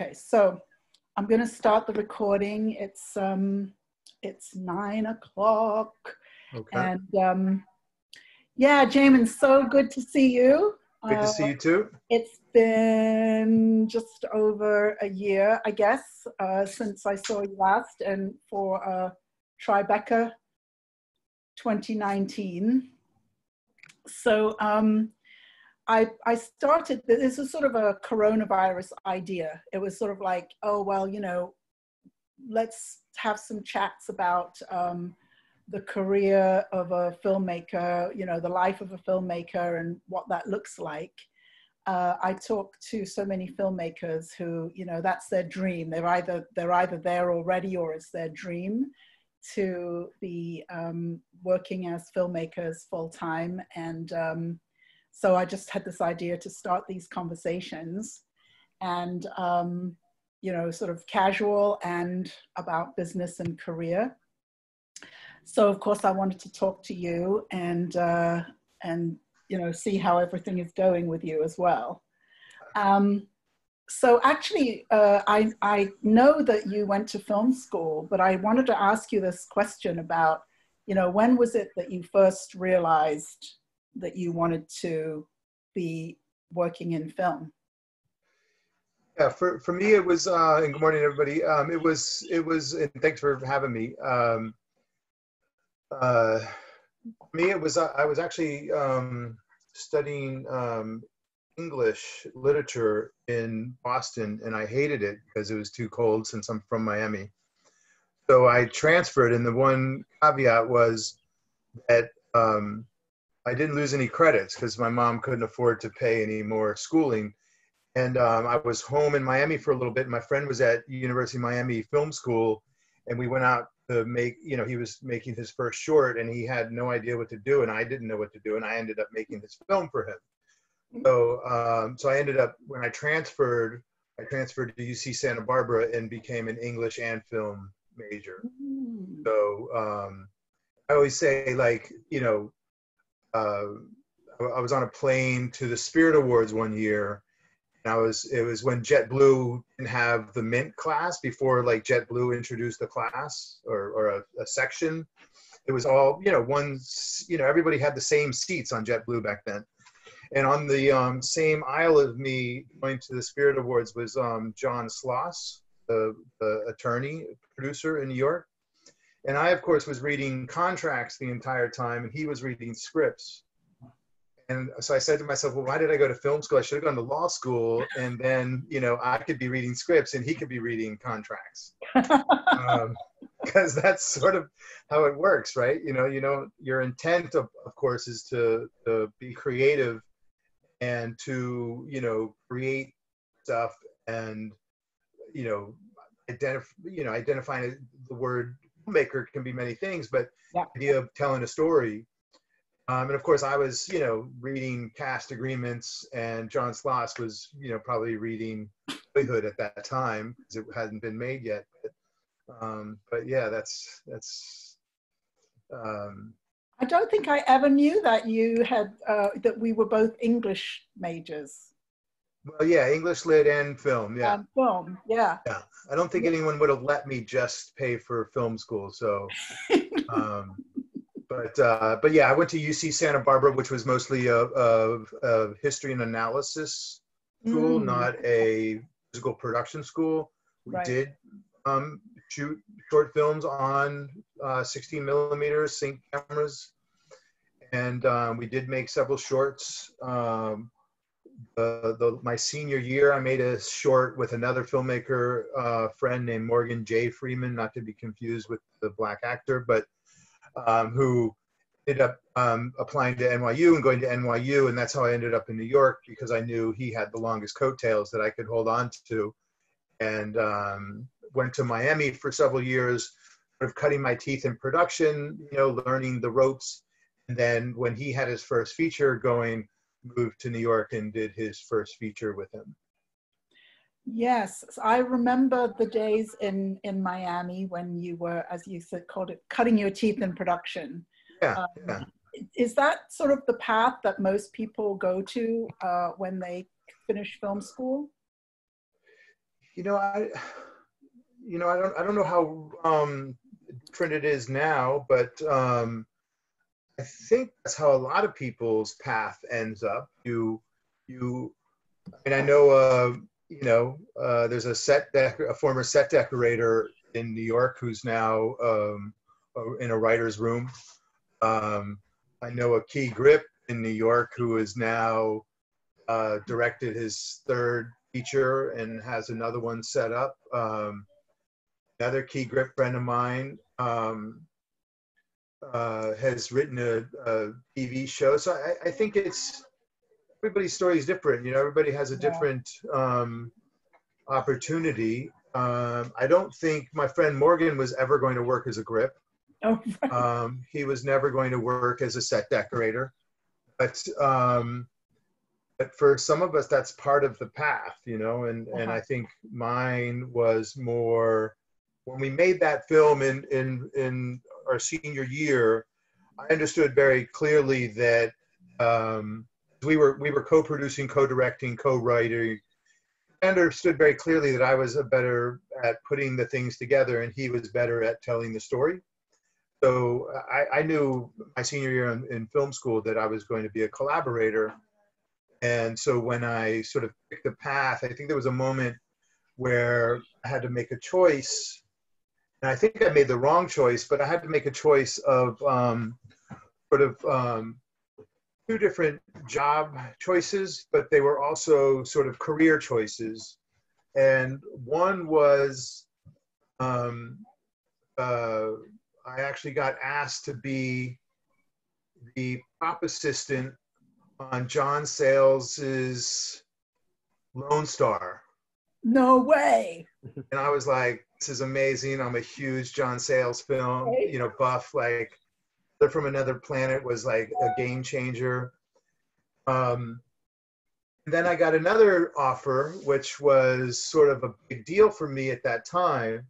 Okay, so I'm going to start the recording. It's um, it's nine o'clock, Okay. and um, yeah, Jamin, so good to see you. Good to Uh, see you too. It's been just over a year, I guess, uh, since I saw you last, and for uh, Tribeca 2019. So um, I, I started, this was sort of a coronavirus idea. It was sort of like, oh, well, you know, let's have some chats about um, the career of a filmmaker, you know, the life of a filmmaker and what that looks like. Uh, I talk to so many filmmakers who, you know, that's their dream. They're either they're either there already or it's their dream to be um, working as filmmakers full time. And um, so I just had this idea to start these conversations, and um, you know, sort of casual and about business and career. So of course I wanted to talk to you and uh, and you know see how everything is going with you as well. Um, so actually, uh, I I know that you went to film school, but I wanted to ask you this question about you know when was it that you first realized that you wanted to be working in film? Yeah, for, for me it was uh, and good morning everybody. Um, it was it was and thanks for having me. Um, uh, me it was uh, I was actually um, studying um, English literature in Boston and I hated it because it was too cold since I'm from Miami. So I transferred and the one caveat was that um, I didn't lose any credits because my mom couldn't afford to pay any more schooling. And um, I was home in Miami for a little bit. My friend was at University of Miami Film School, and we went out to make. You know, he was making his first short, and he had no idea what to do, and I didn't know what to do, and I ended up making his film for him. So, um, so I ended up when I transferred, I transferred to UC Santa Barbara and became an English and film major. Mm. So um, I always say, like, you know, uh, I was on a plane to the Spirit Awards one year, and I was it was when JetBlue didn't have the Mint class before like JetBlue introduced the class or or a, a section. It was all you know one you know everybody had the same seats on JetBlue back then. And on the um, same aisle of me going to the Spirit Awards was um, John Sloss, the, the attorney producer in New York. And I, of course, was reading contracts the entire time, and he was reading scripts. And so I said to myself, well, why did I go to film school? I should have gone to law school, and then, you know, I could be reading scripts and he could be reading contracts. Um, because that's sort of how it works, right? You know, you know, your intent, of, of course, is to, to be creative and to, you know, create stuff and, you know, identify, you know, identifying the word filmmaker can be many things, but Yeah. the idea of telling a story. Um, and of course, I was, you know, reading cast agreements, and John Sloss was, you know, probably reading Boyhood at that time because it hadn't been made yet. But, um, but yeah, that's that's. Um, I don't think I ever knew that you had uh, that we were both English majors. Well, yeah, English lit and film. Yeah, and film. Yeah. yeah. I don't think anyone would have let me just pay for film school. So, um, but uh, but yeah, I went to UC Santa Barbara, which was mostly a, a, a history and analysis school, Mm. not a physical production school. We Right. did um, shoot short films on uh, 16 millimeter sync cameras, and um, we did make several shorts. Um, the, the, my senior year, I made a short with another filmmaker uh, friend named Morgan J. Freeman, not to be confused with the black actor, but um, who ended up um, applying to NYU and going to NYU, and that's how I ended up in New York because I knew he had the longest coattails that I could hold on to, and um, went to Miami for several years, sort of cutting my teeth in production, you know, learning the ropes, and then when he had his first feature going, moved to New York and did his first feature with him. Yes, I remember the days in in Miami when you were, as you said, called it cutting your teeth in production. Yeah, Um, yeah. Is that sort of the path that most people go to uh, when they finish film school? you know, I, you know, I don't, I don't know how um, different it is now, but um, I think that's how a lot of people's path ends up. You, you, and I know, uh, you know, uh, there's a set dec- a former set decorator in New York who's now um, in a writer's room. Um, I know a key grip in New York who is now uh, directed his third feature and has another one set up. Um, another key grip friend of mine um, uh, has written a, a, TV show. So I, I, think it's everybody's story is different. You know, everybody has a different um, opportunity. Um, I don't think my friend Morgan was ever going to work as a grip. Oh, right. um, he was never going to work as a set decorator. But um, but for some of us, that's part of the path, you know. And uh-huh. and I think mine was more when we made that film in in in our senior year. I understood very clearly that um, we were we were co-producing, co-directing, co-writing. I understood very clearly that I was a better at putting the things together, and he was better at telling the story. So I, I knew my senior year in, in film school that I was going to be a collaborator and so when I sort of picked the path, I think there was a moment where I had to make a choice. And I think I made the wrong choice, but I had to make a choice of um, sort of um, two different job choices, but they were also sort of career choices. And one was um, uh, I actually got asked to be the prop assistant on John Sayles's Lone Star. No way. And I was like, this is amazing. I'm a huge John Sayles film, you know, buff. Like, They're from Another Planet was like a game changer. Um, then I got another offer, which was sort of a big deal for me at that time.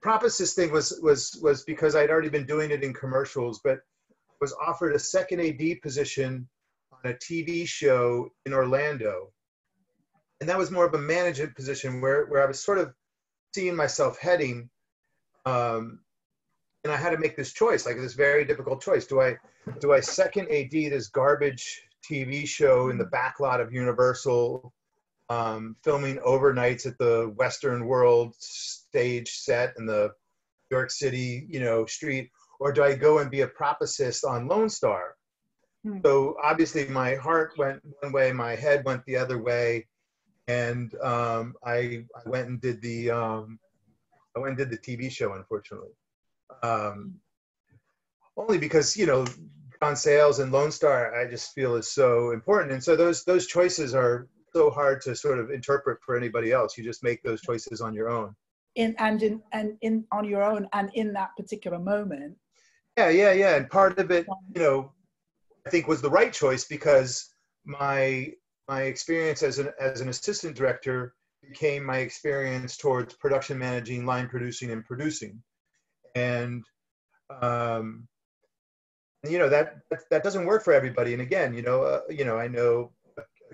Prop assist thing was was was because I'd already been doing it in commercials, but was offered a second AD position on a TV show in Orlando. And that was more of a management position where, where I was sort of seeing myself heading. Um, and I had to make this choice, like this very difficult choice. Do I do I second AD this garbage TV show in the backlot of Universal, um, filming overnights at the Western World stage set in the New York City, you know, street, or do I go and be a prop assist on Lone Star? Hmm. So obviously, my heart went one way, my head went the other way, and um, I I went and did the um, I went and did the TV show. Unfortunately, um, only because you know John Sayles and Lone Star, I just feel is so important, and so those those choices are so hard to sort of interpret for anybody else. You just make those choices on your own. In and in and in on your own and in that particular moment. Yeah, yeah, yeah. And part of it, you know, I think was the right choice because my my experience as an as an assistant director became my experience towards production managing, line producing, and producing, and um, you know that, that, that doesn't work for everybody. And again, you know, uh, you know, I know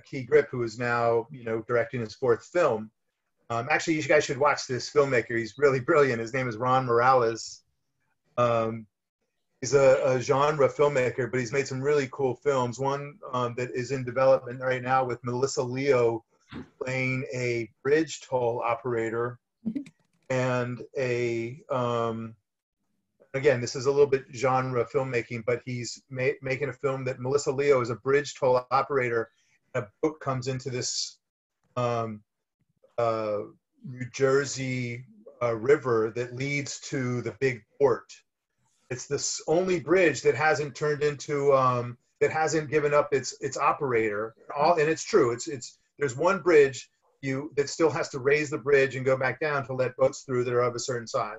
key grip who is now you know directing his fourth film. Um, actually, you guys should watch this filmmaker. He's really brilliant. His name is Ron Morales. Um, he's a, a, genre filmmaker, but he's made some really cool films. One um, that is in development right now with Melissa Leo playing a bridge toll operator and a um, again this is a little bit genre filmmaking but he's ma- making a film that melissa leo is a bridge toll operator a boat comes into this um, uh, new jersey uh, river that leads to the big port it's this only bridge that hasn't turned into um, that hasn't given up its its operator. All and it's true. It's it's there's one bridge you that still has to raise the bridge and go back down to let boats through that are of a certain size.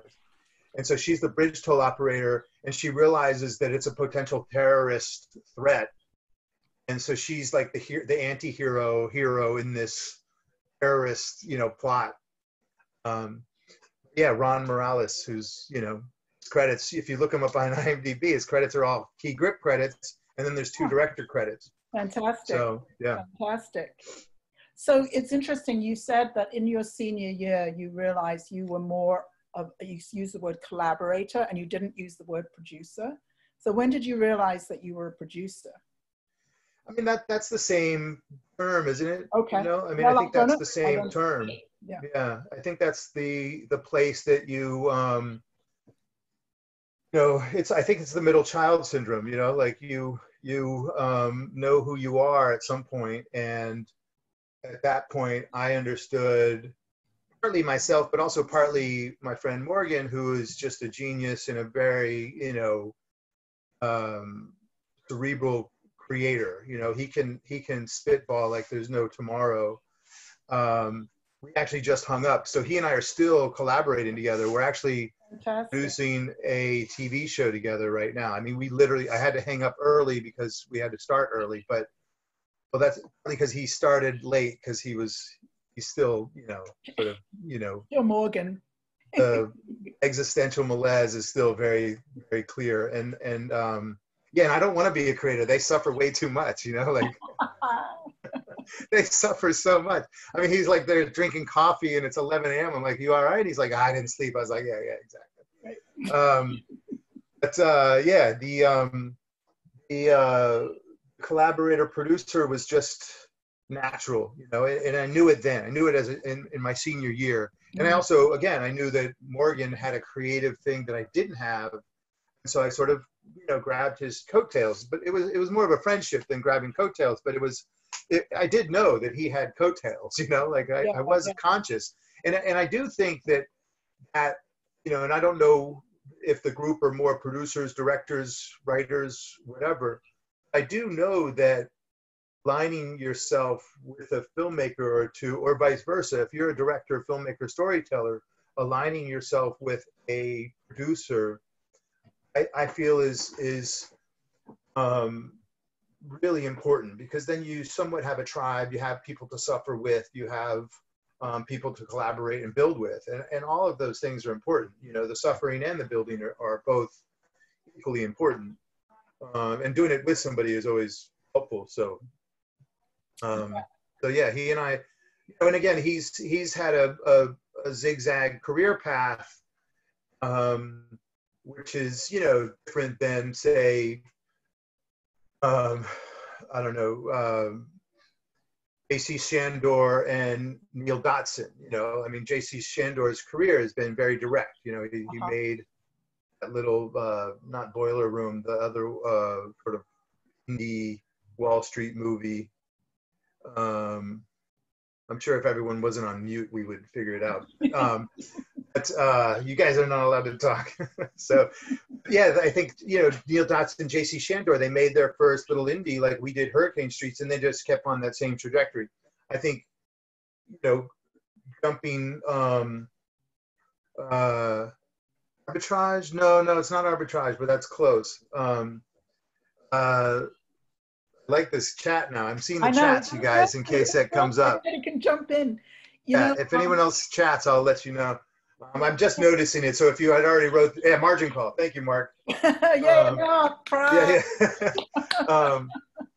And so she's the bridge toll operator, and she realizes that it's a potential terrorist threat. And so she's like the the anti-hero hero in this terrorist you know plot. Um, yeah, Ron Morales, who's you know credits, if you look him up on IMDb, his credits are all key grip credits, and then there's two director credits. Fantastic. So yeah. Fantastic. So it's interesting. You said that in your senior year, you realized you were more of, you used the word collaborator and you didn't use the word producer. So when did you realize that you were a producer? I mean, that that's the same term, isn't it? Okay. You know, I mean, Well, I think that's the same I've done it. term. Yeah. Yeah, I think that's the the place that you um you know, it's I think it's the middle child syndrome, you know, like you you um know who you are at some point and at that point I understood partly myself but also partly my friend Morgan who is just a genius and a very, you know, um cerebral creator. You know, he can he can spitball like there's no tomorrow. Um we actually just hung up. So he and I are still collaborating together. We're actually Fantastic. producing a TV show together right now. I mean, we literally, I had to hang up early because we had to start early, but well, that's because he started late because he was, he's still, you know, sort of, you know, Joe Morgan. the existential malaise is still very, very clear. And, and, um, yeah, and I don't want to be a creator. They suffer way too much, you know, like they suffer so much. I mean, he's like, they're drinking coffee and it's 11 a.m. I'm like, you all right? He's like, I didn't sleep. I was like, yeah, yeah, exactly. Um, but uh, yeah, the um, the uh, collaborator producer was just natural, you know, and, and I knew it then. I knew it as a, in, in my senior year, and I also, again, I knew that Morgan had a creative thing that I didn't have, so I sort of, you know, grabbed his coattails. But it was it was more of a friendship than grabbing coattails. But it was, it, I did know that he had coattails, you know, like I, Yeah, I was yeah. conscious, and and I do think that that you know, and I don't know if the group are more producers, directors, writers, whatever. I do know that lining yourself with a filmmaker or two, or vice versa, if you're a director, filmmaker, storyteller, aligning yourself with a producer, I, I feel is is um, really important because then you somewhat have a tribe, you have people to suffer with, you have um, people to collaborate and build with, and, and all of those things are important. You know, the suffering and the building are, are both equally important, um, and doing it with somebody is always helpful. So, um, so yeah, he and I, you know, and again, he's he's had a, a, a zigzag career path, um, which is you know different than say, um, I don't know. Um, J.C. Chandor and Neal Dodson. You know, I mean, J.C. Chandor's career has been very direct. You know, he, he Uh-huh. made that little, uh, not Boiler Room, the other uh, sort of indie Wall Street movie. Um, I'm sure if everyone wasn't on mute, we would figure it out. Um, but uh, you guys are not allowed to talk. so, yeah, I think you know Neal Dodson, J.C. Chandor, they made their first little indie like we did Hurricane Streets, and they just kept on that same trajectory. I think, you know, jumping um, uh, arbitrage. No, no, it's not arbitrage, but that's close. Um, uh, like this chat now. I'm seeing the I know. chats, you guys, in case that comes up. Everybody can jump in. You Yeah, know, if um, anyone else chats, I'll let you know. Um, I'm just noticing it. So if you had already wrote, yeah, margin call. Thank you, Mark. yeah, um, yeah. Yeah, yeah. um,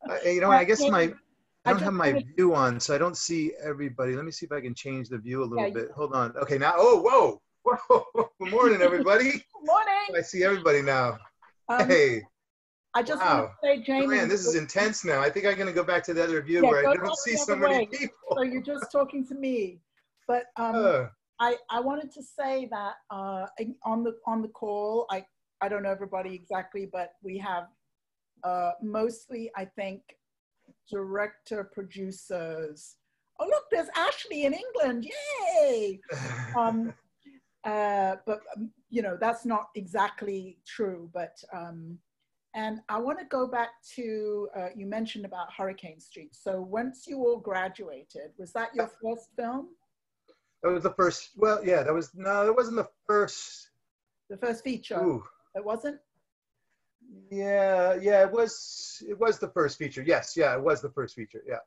I- you know, I guess my I I don't have my view on, so I don't see everybody. Let me see if I can change the view a little Yeah, bit. Hold on. Okay, now. Oh, whoa, whoa. Good morning, everybody. Good morning. I see everybody now. Um, Hey, I just wow. want to say, Jamie. man, this is intense now. I think I'm gonna go back to the other view Yeah, where I don't see so many way. people. So you're just talking to me, but um, Uh, I, I wanted to say that uh, on the on the call, I I don't know everybody exactly, but we have uh, mostly I think director producers. Oh look, there's Ashley in England! Yay! Um, uh, but um, you know that's not exactly true. But um, and I want to go back to uh, you mentioned about Hurricane Street. So once you all graduated, was that your first film? that was the first. Well, yeah, that was no, that wasn't the first. The first feature? Ooh. It wasn't. Yeah, yeah, it was. It was the first feature. Yes, yeah, it was the first feature. Yeah.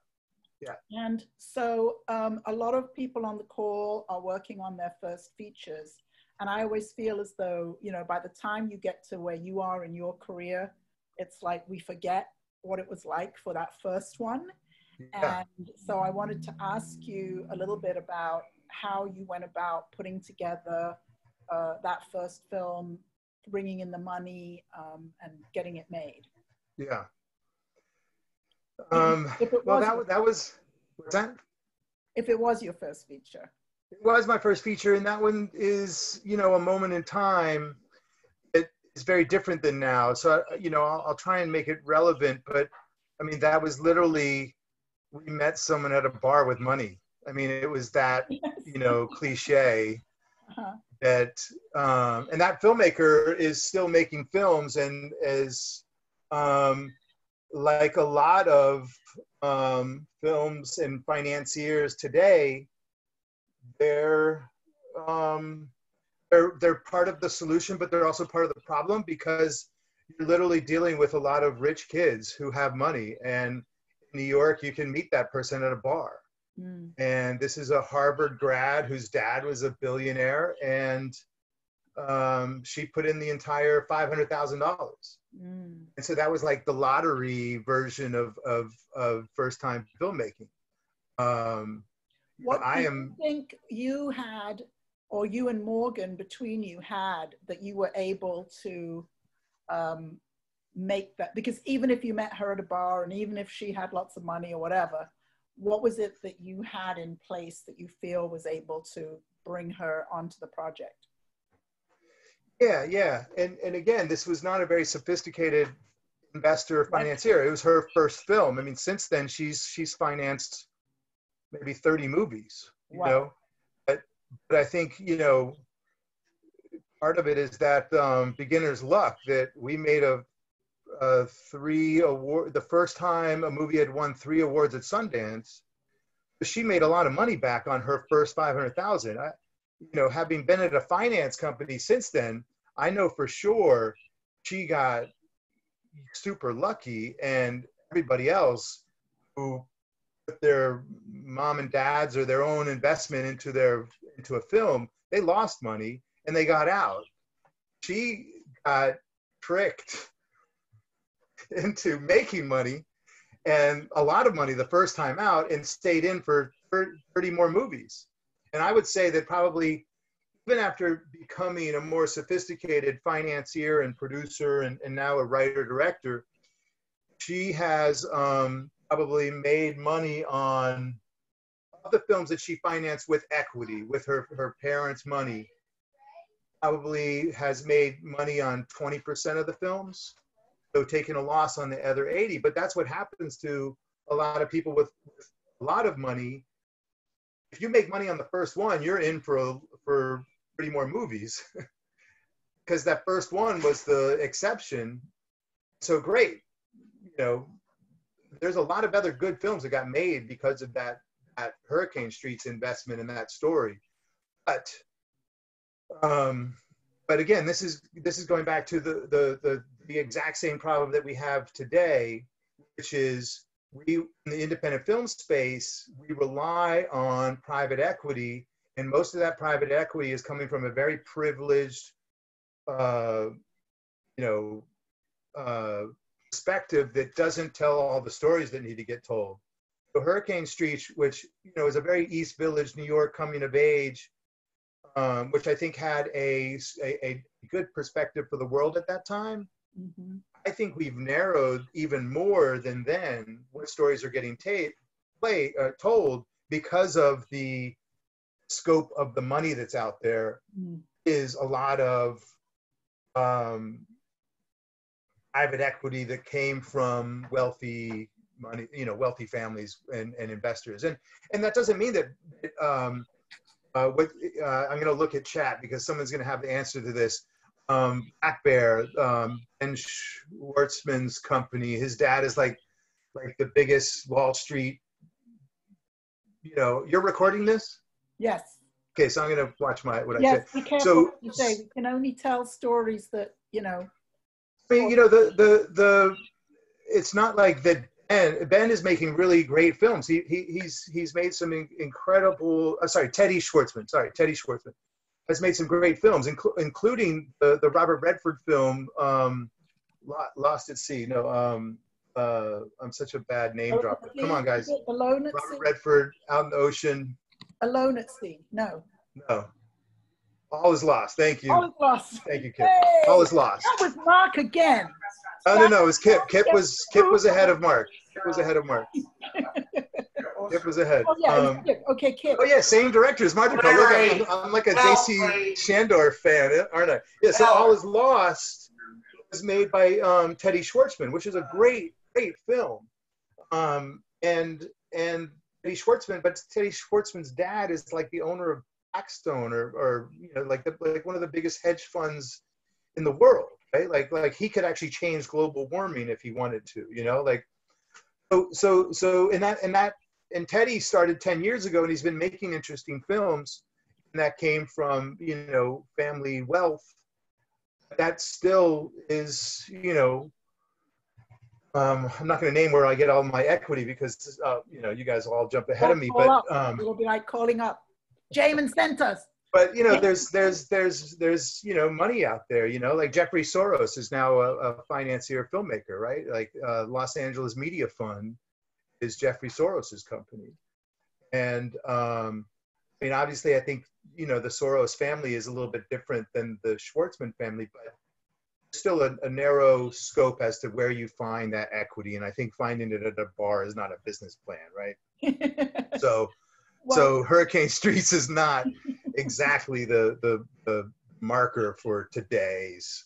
Yeah. And so um, a lot of people on the call are working on their first features. And I always feel as though, you know, by the time you get to where you are in your career, it's like we forget what it was like for that first one. Yeah. And so I wanted to ask you a little bit about how you went about putting together uh, that first film, bringing in the money um, and getting it made. Yeah. Um, If it well, that, that was, what's that? If it was your first feature. It was my first feature, and that one is, you know, a moment in time. It is very different than now. So, you know, I'll, I'll try and make it relevant. But I mean, that was literally, we met someone at a bar with money. I mean, it was that, you know, cliche Uh-huh. that, um, and that filmmaker is still making films and is, um, like a lot of um, films and financiers today, they're um, they're they're part of the solution, but they're also part of the problem because you're literally dealing with a lot of rich kids who have money, and in New York, you can meet that person at a bar. Mm. And this is a Harvard grad whose dad was a billionaire, and um, she put in the entire five hundred thousand dollars Mm. and so that was like the lottery version of of, of first time filmmaking um What I do you am- think you had, or you and Morgan between you had, that you were able to um, make that? Because even if you met her at a bar, and even if she had lots of money or whatever, what was it that you had in place that you feel was able to bring her onto the project? yeah yeah and and again this was not a very sophisticated investor or financier it was her first film i mean since then she's she's financed maybe 30 movies you Wow. know but but i think you know part of it is that um, beginner's luck that we made a, a three award the first time a movie had won three awards at Sundance. She made a lot of money back on her first five hundred thousand. I, you know, having been at a finance company since then, I know for sure she got super lucky, and everybody else who their mom and dads or their own investment into their into a film, they lost money and they got out. She got tricked into making money and a lot of money the first time out and stayed in for 30 more movies. And I would say that probably even after becoming a more sophisticated financier and producer and, and now a writer director, she has um, probably made money on the films that she financed with equity, with her, her parents' money probably has made money on 20% of the films, so taking a loss on the other 80. But that's what happens to a lot of people with, with a lot of money. If you make money on the first one, you're in for for pretty more movies because that first one was the exception. So great, you know. There's a lot of other good films that got made because of that that Hurricane Street's investment in that story, but um, but again, this is this is going back to the, the the the exact same problem that we have today, which is we in the independent film space we rely on private equity, and most of that private equity is coming from a very privileged, uh, you know, uh, perspective that doesn't tell all the stories that need to get told. So Hurricane Street, which you know is a very East Village, New York coming of age um, which I think had a, a, a, good perspective for the world at that time. Mm-hmm. I think we've narrowed even more than then what stories are getting ta- play, uh, told because of the scope of the money that's out there Mm. is a lot of um, private equity that came from wealthy money, you know, wealthy families and, and investors. And, and that doesn't mean that um, uh, what, uh, I'm going to look at chat because someone's going to have the answer to this. Um, Black Bear, um, Ben Schwartzman's company. His dad is like, like the biggest Wall Street. You know, you're recording this. Yes. Okay, so I'm going to watch my what I Yes. say. Be careful So- what you say. We can only tell stories that you know. I mean, you know, the the the. It's not like that. Ben Ben is making really great films. He, he he's he's made some in, incredible. Uh, sorry, Teddy Schwarzman. Sorry, Teddy Schwarzman has made some great films, inclu- including the the Robert Redford film, um, Lost at Sea. No, um, uh, I'm such a bad name dropper. Come on, guys. Alone at Robert sea. Redford, Out in the Ocean. Alone at sea. No. No. All is lost. Thank you. All is lost. Thank you, Kip. Hey, All is lost. that was Mark again. Oh no, no, it was Kip. Kip was Kip was ahead of Mark. Kip was ahead of Mark. Kip was ahead. Oh yeah. it was Um, Kip. Okay, Kip. Oh yeah, same directors. Martin, look, I'm, I'm like a J.C. Chandor fan, aren't I? Yeah. So All Is Lost was made by um, Teddy Schwarzman, which is a great, great film. Um, and and Teddy Schwarzman, but Teddy Schwarzman's dad is like the owner of Blackstone, or or you know, like the, like one of the biggest hedge funds in the world, right? Like like he could actually change global warming if he wanted to, you know, like. So so so in that in that and Teddy started 10 years ago and he's been making interesting films and that came from you know family wealth that still is you know um, I'm not going to name where I get all my equity because uh, you know you guys will all jump ahead of me Call up. but um, It'll be like calling up. Jamin sent us. but you know there's there's there's there's you know money out there you know like Jeffrey Soros is now a, a financier filmmaker right? Like uh, Los Angeles Media Fund is Jeffrey Soros's company. And um, I mean obviously I think you know the Soros family is a little bit different than the Schwarzman family but still a, a narrow scope as to where you find that equity. And I think finding it at a bar is not a business plan right? So Well, so Hurricane Streets is not exactly the, the the marker for today's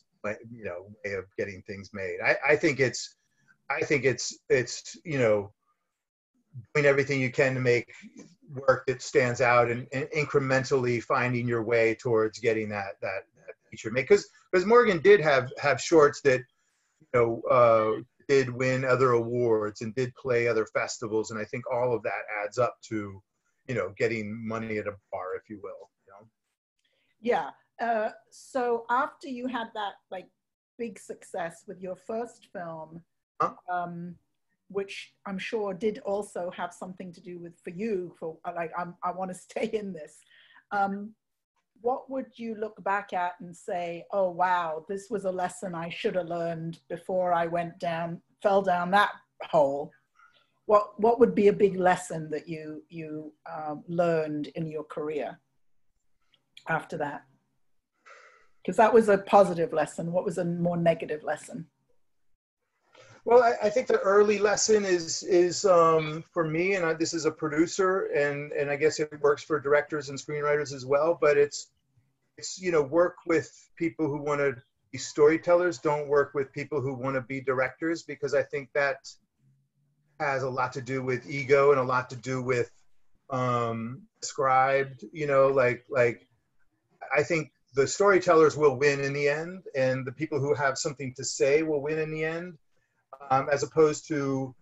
you know way of getting things made. I, I think it's I think it's it's you know doing everything you can to make work that stands out and, and incrementally finding your way towards getting that that, that feature made because because Morgan did have have shorts that you know uh, did win other awards and did play other festivals and I think all of that adds up to you know, getting money at a bar, if you will. You know? yeah. Uh, so after you had that like big success with your first film, Huh? um, which I'm sure did also have something to do with for you for like I'm, I want to stay in this. Um, what would you look back at and say, oh wow, this was a lesson I should have learned before I went down, fell down that hole? What what would be a big lesson that you you um, learned in your career after that? Because that was a positive lesson. What was a more negative lesson? Well, I, I think the early lesson is is um, for me, and I, this is a producer, and and I guess it works for directors and screenwriters as well. But it's it's you know work with people who want to be storytellers. Don't work with people who want to be directors because I think that has a lot to do with ego and a lot to do with um, described. You know, like like I think the storytellers will win in the end, and the people who have something to say will win in the end um, as opposed to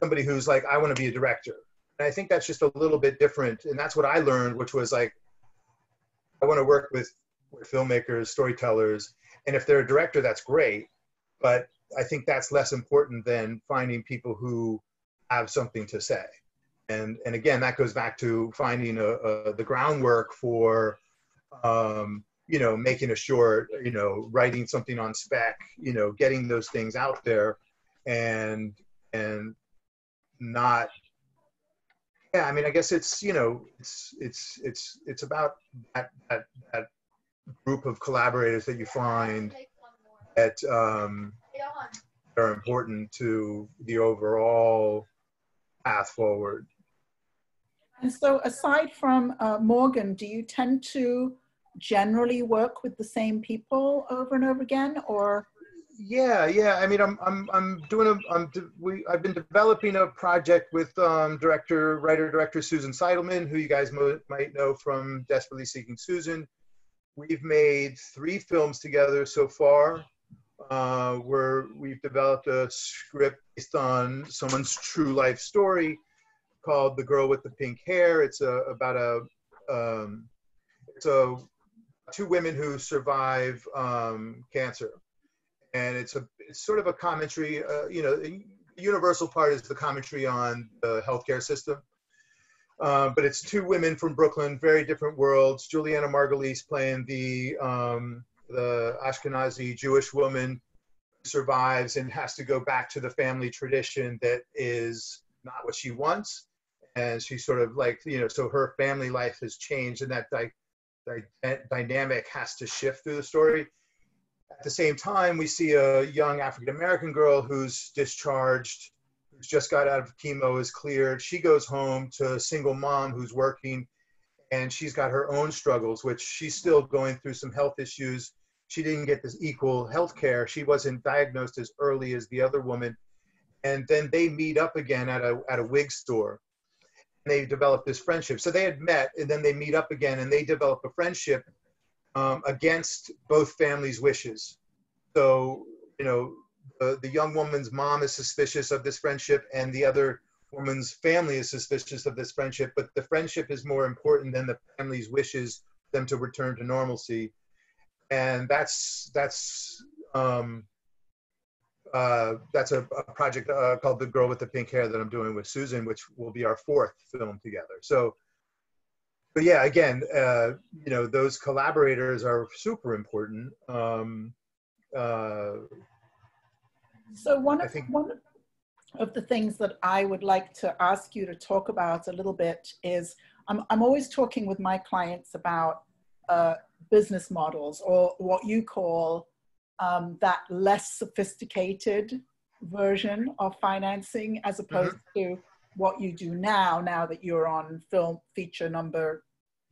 somebody who's like, I want to be a director. And I think that's just a little bit different. And that's what I learned, which was like, I want to work with, with filmmakers, storytellers. And if they're a director, that's great. But I think that's less important than finding people who have something to say. And, and again, that goes back to finding a, a, the groundwork for, um, you know, making a short, you know, writing something on spec, you know, getting those things out there and and not yeah i mean i guess it's you know it's it's it's it's about that that, that group of collaborators that you find that um, are important to the overall path forward And so, aside from uh, Morgan, do you tend to generally work with the same people over and over again, or Yeah, yeah. I mean, I'm I'm I'm doing a I'm we I've been developing a project with um, director writer director Susan Seidelman, who you guys mo- might know from Desperately Seeking Susan. We've made three films together so far. Uh, where we've developed a script based on someone's true life story called "The Girl with the Pink Hair." It's a about a um, it's a two women who survive um, cancer and it's a it's sort of a commentary. Uh, you know, the universal part is the commentary on the healthcare system. Uh, but it's two women from Brooklyn, very different worlds. Julianna Margulies playing the um, the Ashkenazi Jewish woman survives and has to go back to the family tradition that is not what she wants. And she sort of like you know so her family life has changed and that like dynamic has to shift through the story. At the same time we see a young african american girl who's discharged who's just got out of chemo is cleared. She goes home to a single mom who's working and she's got her own struggles which she's still going through some health issues she didn't get this equal health care. She wasn't diagnosed as early as the other woman. And then they meet up again at a, at a wig store. And they develop this friendship. So they had met and then they meet up again and they develop a friendship um, against both families' wishes. So, you know, the, the young woman's mom is suspicious of this friendship and the other woman's family is suspicious of this friendship, but the friendship is more important than the family's wishes them to return to normalcy and that's that's um, uh, that's a, a project uh, called The Girl with the Pink Hair that I'm doing with Susan, which will be our fourth film together. So, but yeah, again, uh, you know, those collaborators are super important. Um, uh, so one of, think, one of the things that I would like to ask you to talk about a little bit is I'm, I'm always talking with my clients about uh, business models or what you call um, that less sophisticated version of financing as opposed mm-hmm. to what you do now, now that you're on film feature number,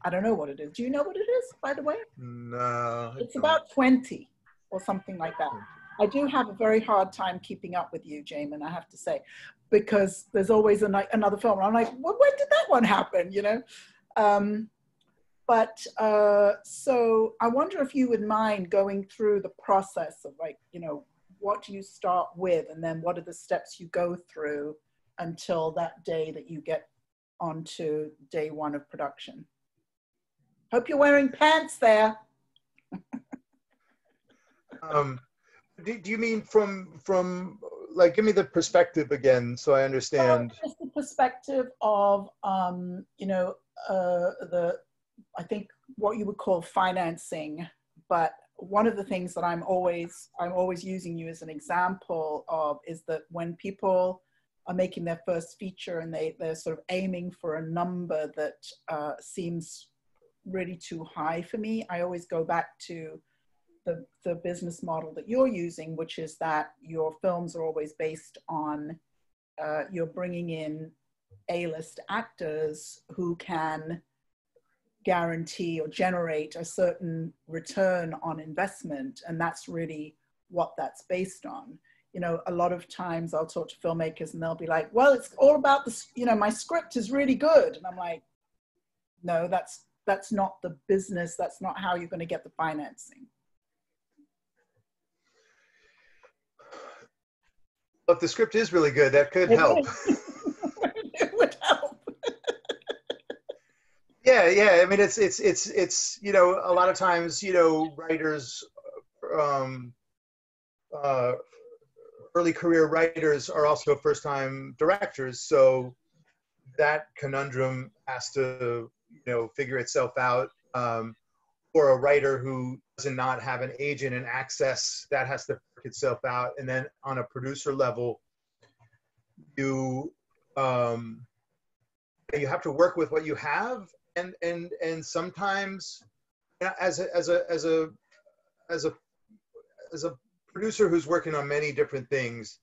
I don't know what it is. Do you know what it is, by the way? No. It's about 20 or something like that. I do have a very hard time keeping up with you, Jamin, I have to say, because there's always a, another film. And I'm like, well, when did that one happen? You know? Um, but uh, so I wonder if you would mind going through the process of like, you know, what do you start with and then what are the steps you go through until that day that you get onto day one of production. Hope you're wearing pants there. um, do, do, you mean from from like give me the perspective again so I understand? Uh, just the perspective of um, you know uh, the I think what you would call financing, but one of the things that I'm always I'm always using you as an example of is that when people are making their first feature and they they're sort of aiming for a number that uh, seems really too high for me, I always go back to the the business model that you're using, which is that your films are always based on uh, you're bringing in A-list actors who can guarantee or generate a certain return on investment. And that's really what that's based on. You know, a lot of times I'll talk to filmmakers and they'll be like, well, it's all about this, you know, my script is really good. And I'm like, no, that's that's not the business. That's not how you're going to get the financing. But the script is really good. That could help. Yeah, yeah. I mean, it's it's it's it's you know a lot of times you know writers, um, uh, early career writers are also first time directors, so that conundrum has to you know figure itself out. Um, for a writer who does not have an agent and access, that has to work itself out. And then on a producer level, you um, you have to work with what you have and and and sometimes as a as a as a as a as a producer who's working on many different things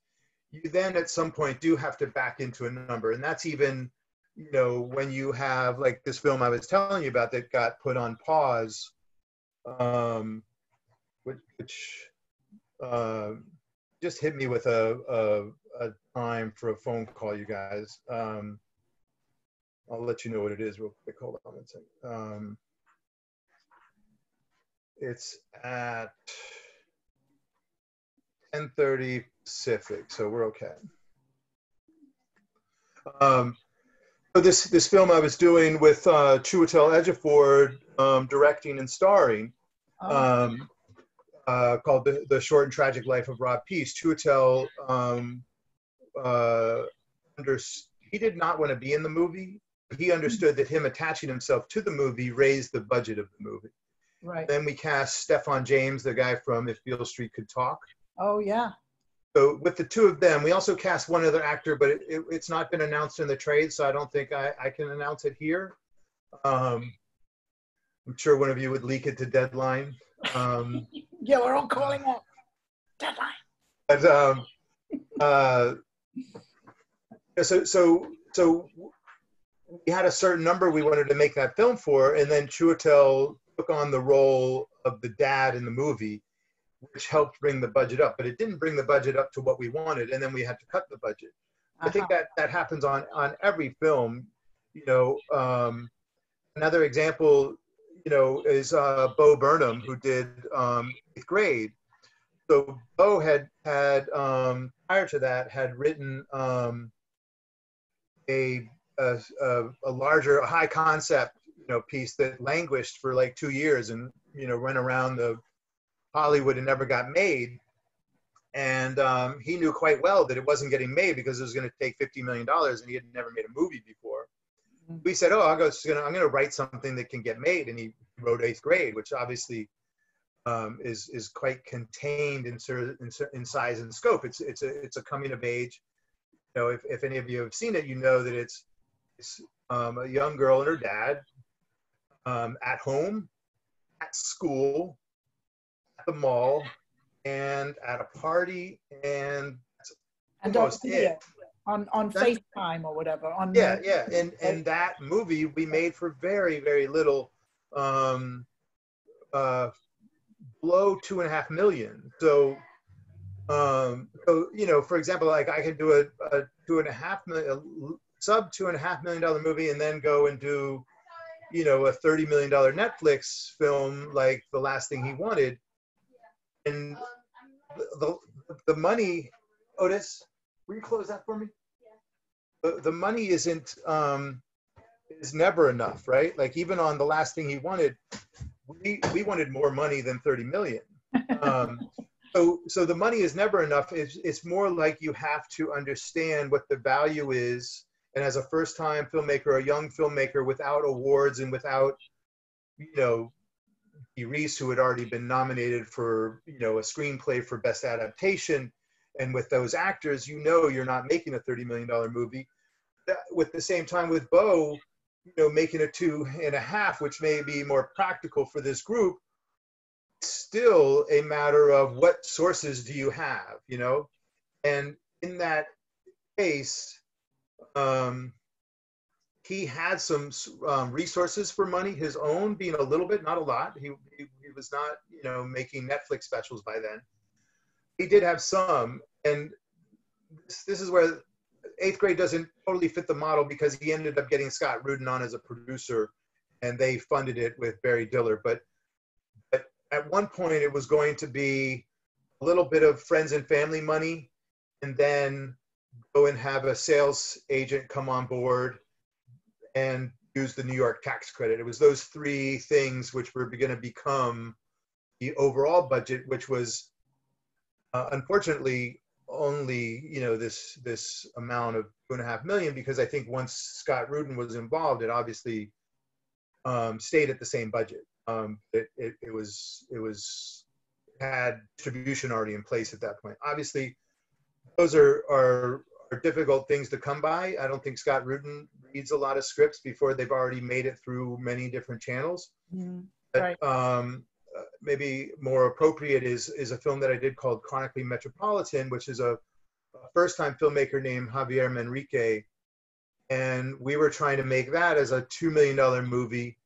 you then at some point do have to back into a number. And that's even you know when you have like this film i was telling you about that got put on pause um which, which uh, just hit me with a, a, a time for a phone call you guys. Um I'll let you know what it is real quick. Hold on one second. Um, it's at 10:30 Pacific, so we're okay. Um, so this this film I was doing with uh, Chiwetel Ejiofor um, directing and starring, oh. um, uh, called the, the Short and Tragic Life of Rob Peace. Chiwetel um, uh, under, he did not want to be in the movie he understood that him attaching himself to the movie raised the budget of the movie. Right. Then we cast Stephan James, the guy from If Beale Street Could Talk. Oh yeah. So with the two of them, we also cast one other actor, but it, it, it's not been announced in the trade, so I don't think I, I can announce it here. Um, I'm sure one of you would leak it to Deadline. Um, yeah, we're all calling out Deadline. But um, uh, so so so we had a certain number we wanted to make that film for, and then Chiwetel took on the role of the dad in the movie, which helped bring the budget up. But it didn't bring the budget up to what we wanted, and then we had to cut the budget. Uh-huh. I think uh-huh. that that happens on on every film. You know, um, another example, you know, is uh, Bo Burnham who did um, eighth grade. So Bo had had um, prior to that had written um, a, a, a larger, a high concept, you know, piece that languished for like two years and you know went around the Hollywood and never got made. And um, he knew quite well that it wasn't getting made because it was going to take fifty million dollars, and he had never made a movie before. Mm-hmm. We said, "Oh, I'm going to going to write something that can get made," and he wrote Eighth Grade, which obviously um, is is quite contained in, in, in size and scope. It's it's a it's a coming of age you know, if, if any of you have seen it, you know that it's um, a young girl and her dad um, at home, at school, at the mall, and at a party, and that's and almost it. On on that's, FaceTime or whatever. On yeah, the, yeah, and and that movie we made for very very little, um, uh, below two and a half million. So um, so you know, for example, like I could do a, a two and a half million, sub two and a half million dollar movie, and then go and do, you know, a thirty million dollar Netflix film like the last thing he wanted, and the the, the money, Otis, will you close that for me? The, the money isn't um, is never enough, right? Like even on the last thing he wanted, we we wanted more money than thirty million. Um, so so the money is never enough it's, it's more like you have to understand what the value is and as a first time filmmaker a young filmmaker without awards and without you know Rees, who had already been nominated for you know a screenplay for best adaptation and with those actors you know you're not making a 30 million dollar movie with the same time with bo you know making a two and a half which may be more practical for this group still a matter of what sources do you have, you know? And in that case, um, he had some um, resources for money, his own being a little bit, not a lot. He, he, he, was not, you know, making Netflix specials by then. He did have some, and this, this is where eighth grade doesn't totally fit the model because he ended up getting Scott Rudin on as a producer, and they funded it with Barry Diller. But at one point it was going to be a little bit of friends and family money and then go and have a sales agent come on board and use the New York tax credit. It was those three things which were going to become the overall budget, which was uh, unfortunately only you know this this amount of two and a half million because I think once Scott Rudin was involved, it obviously um, stayed at the same budget um, it, it, it was it was had distribution already in place at that point. Obviously, those are, are are difficult things to come by. I don't think Scott Rudin reads a lot of scripts before they've already made it through many different channels. Mm, right. But, um, uh, maybe more appropriate is is a film that I did called Chronically Metropolitan, which is a, a first-time filmmaker named Javier Manrique, and we were trying to make that as a two million dollar movie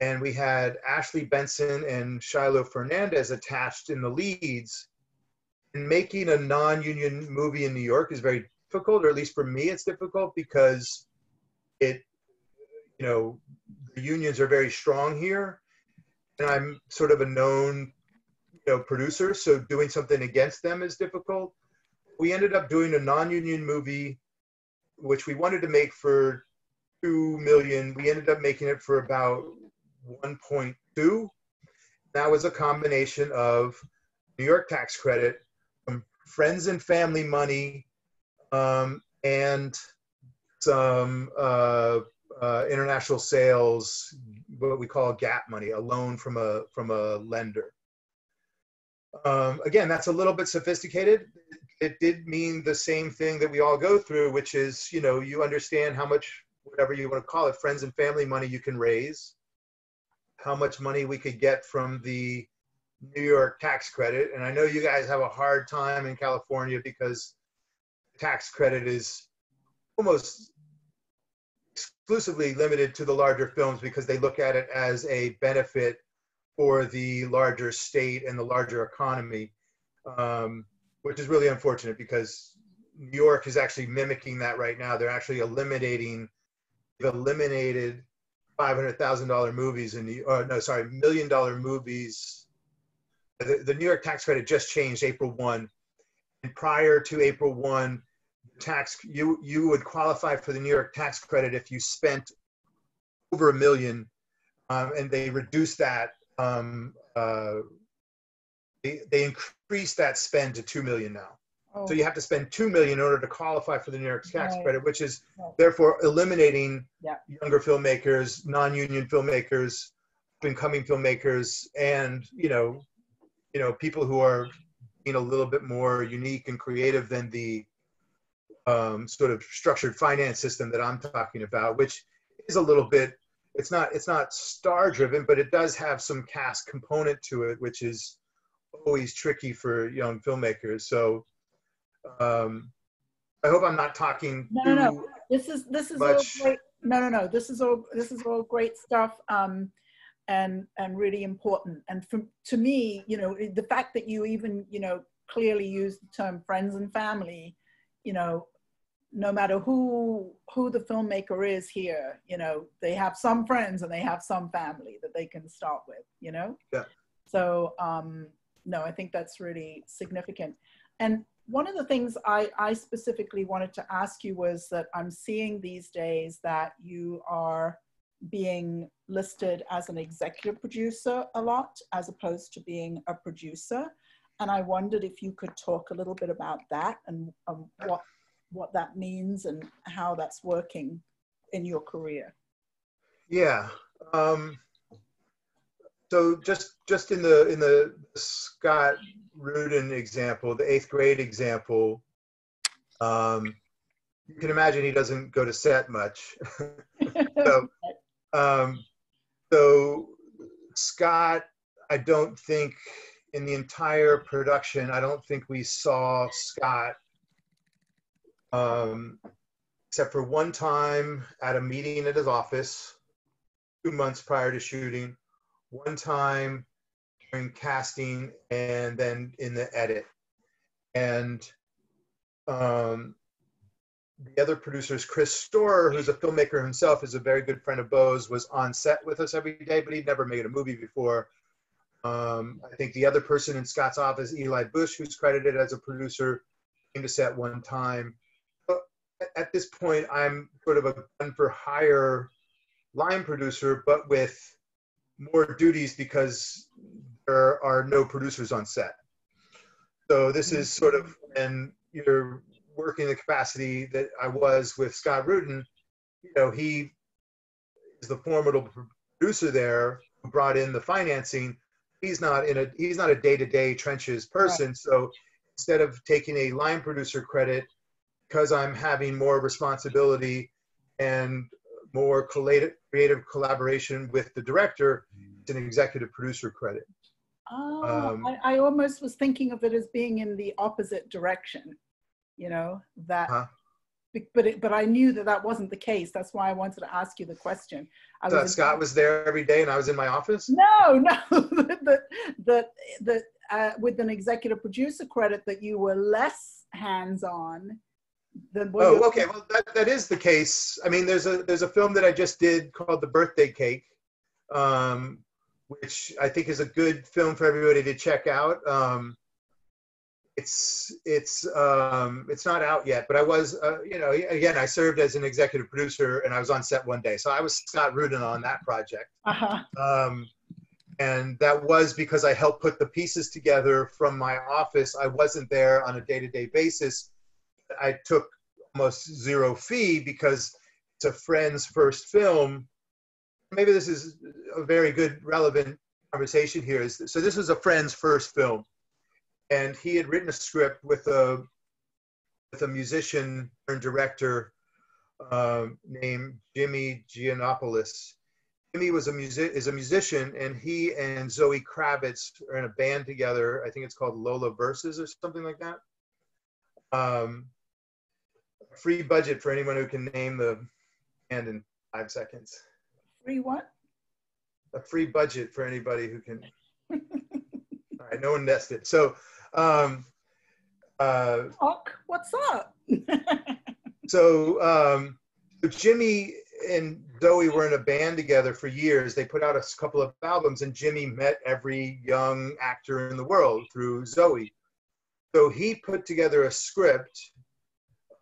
and we had Ashley Benson and Shiloh Fernandez attached in the leads. Making a non-union movie in New York is very difficult, or at least for me, it's difficult because it, you know, the unions are very strong here, and I'm sort of a known, you know, producer, so doing something against them is difficult. We ended up doing a non-union movie, which we wanted to make for two million. We ended up making it for about 1.2. That was a combination of New York tax credit, friends and family money, um, and some uh, uh, international sales, what we call gap money, a loan from a from a lender. um, again, that's a little bit sophisticated. It did mean the same thing that we all go through, which is, you know, you understand how much, whatever you want to call it, friends and family money you can raise, how much money we could get from the New York tax credit. And I know you guys have a hard time in California because tax credit is almost exclusively limited to the larger films because they look at it as a benefit for the larger state and the larger economy, um, which is really unfortunate because New York is actually mimicking that right now. They're actually eliminating, they've eliminated $500,000 movies in the, oh, no, sorry, million dollar movies. The, the New York tax credit just changed April 1. And prior to April 1, tax you you would qualify for the New York tax credit if you spent over a million, um, and they reduced that um, uh, they, they increased that spend to 2 million now. Oh. So you have to spend 2 million in order to qualify for the New York tax right. credit, which is right. therefore eliminating yeah. younger filmmakers, non-union filmmakers, up and coming filmmakers, and, you know, you know, people who are being a little bit more unique and creative than the um, sort of structured finance system that I'm talking about, which is a little bit it's not it's not star driven, but it does have some cast component to it, which is always tricky for young filmmakers. So um, I hope I'm not talking. No, no, no. This is this is much. all great. No, no, no. This is all this is all great stuff. Um, and and really important. And from to me, you know, the fact that you even you know clearly use the term friends and family, you know, no matter who who the filmmaker is here you know they have some friends and they have some family that they can start with you know? Yeah. So um no i think that's really significant. And one of the things I, I specifically wanted to ask you was that i'm seeing these days that you are being listed as an executive producer a lot as opposed to being a producer and i wondered if you could talk a little bit about that and um, what what that means and how that's working in your career. Yeah. Um, so just just in the in the Scott Rudin example, the eighth grade example, um, you can imagine he doesn't go to set much. so, um, so Scott, I don't think in the entire production, I don't think we saw Scott um, except for one time at a meeting at his office, two months prior to shooting, one time during casting, and then in the edit. And um, the other producers, Chris Storer, who's a filmmaker himself, is a very good friend of Bo's, was on set with us every day, but he'd never made a movie before. Um, I think the other person in Scott's office, Eli Bush, who's credited as a producer, came to set one time at this point, I'm sort of a gun for hire line producer, but with more duties because there are no producers on set. So this is sort of when you're working the capacity that I was with Scott Rudin. You know, he is the formidable producer there who brought in the financing. He's not in a he's not a day-to-day trenches person. Right. So instead of taking a line producer credit, because I'm having more responsibility and more creative collaboration with the director, it's an executive producer credit. Oh, um, I, I, almost was thinking of it as being in the opposite direction, you know, that, huh? but, it, but I knew that that wasn't the case. That's why I wanted to ask you the question. I was Scott was there every day and I was in my office? No, no, that, that, that uh, with an executive producer credit that you were less hands-on oh, okay. Well, that, that is the case. I mean, there's a there's a film that I just did called The Birthday Cake, um, which I think is a good film for everybody to check out. Um, it's it's um, it's not out yet, but I was uh, you know again I served as an executive producer and I was on set one day, so I was Scott Rudin on that project. Uh-huh. Um, and that was because I helped put the pieces together from my office. I wasn't there on a day-to-day basis I took almost zero fee because it's a friend's first film. Maybe this is a very good, relevant conversation here. Is so this was a friend's first film, and he had written a script with a with a musician and director uh, named Jimmy Giannopoulos. Jimmy was a music is a musician, and he and Zoe Kravitz are in a band together. I think it's called Lola Verses or something like that. Um, free budget for anyone who can name the band in five seconds. Free what? A free budget for anybody who can. All right, no one nested. So, um, uh, Talk, what's up? so, um, so Jimmy and Zoe were in a band together for years. They put out a couple of albums, and Jimmy met every young actor in the world through Zoe. So he put together a script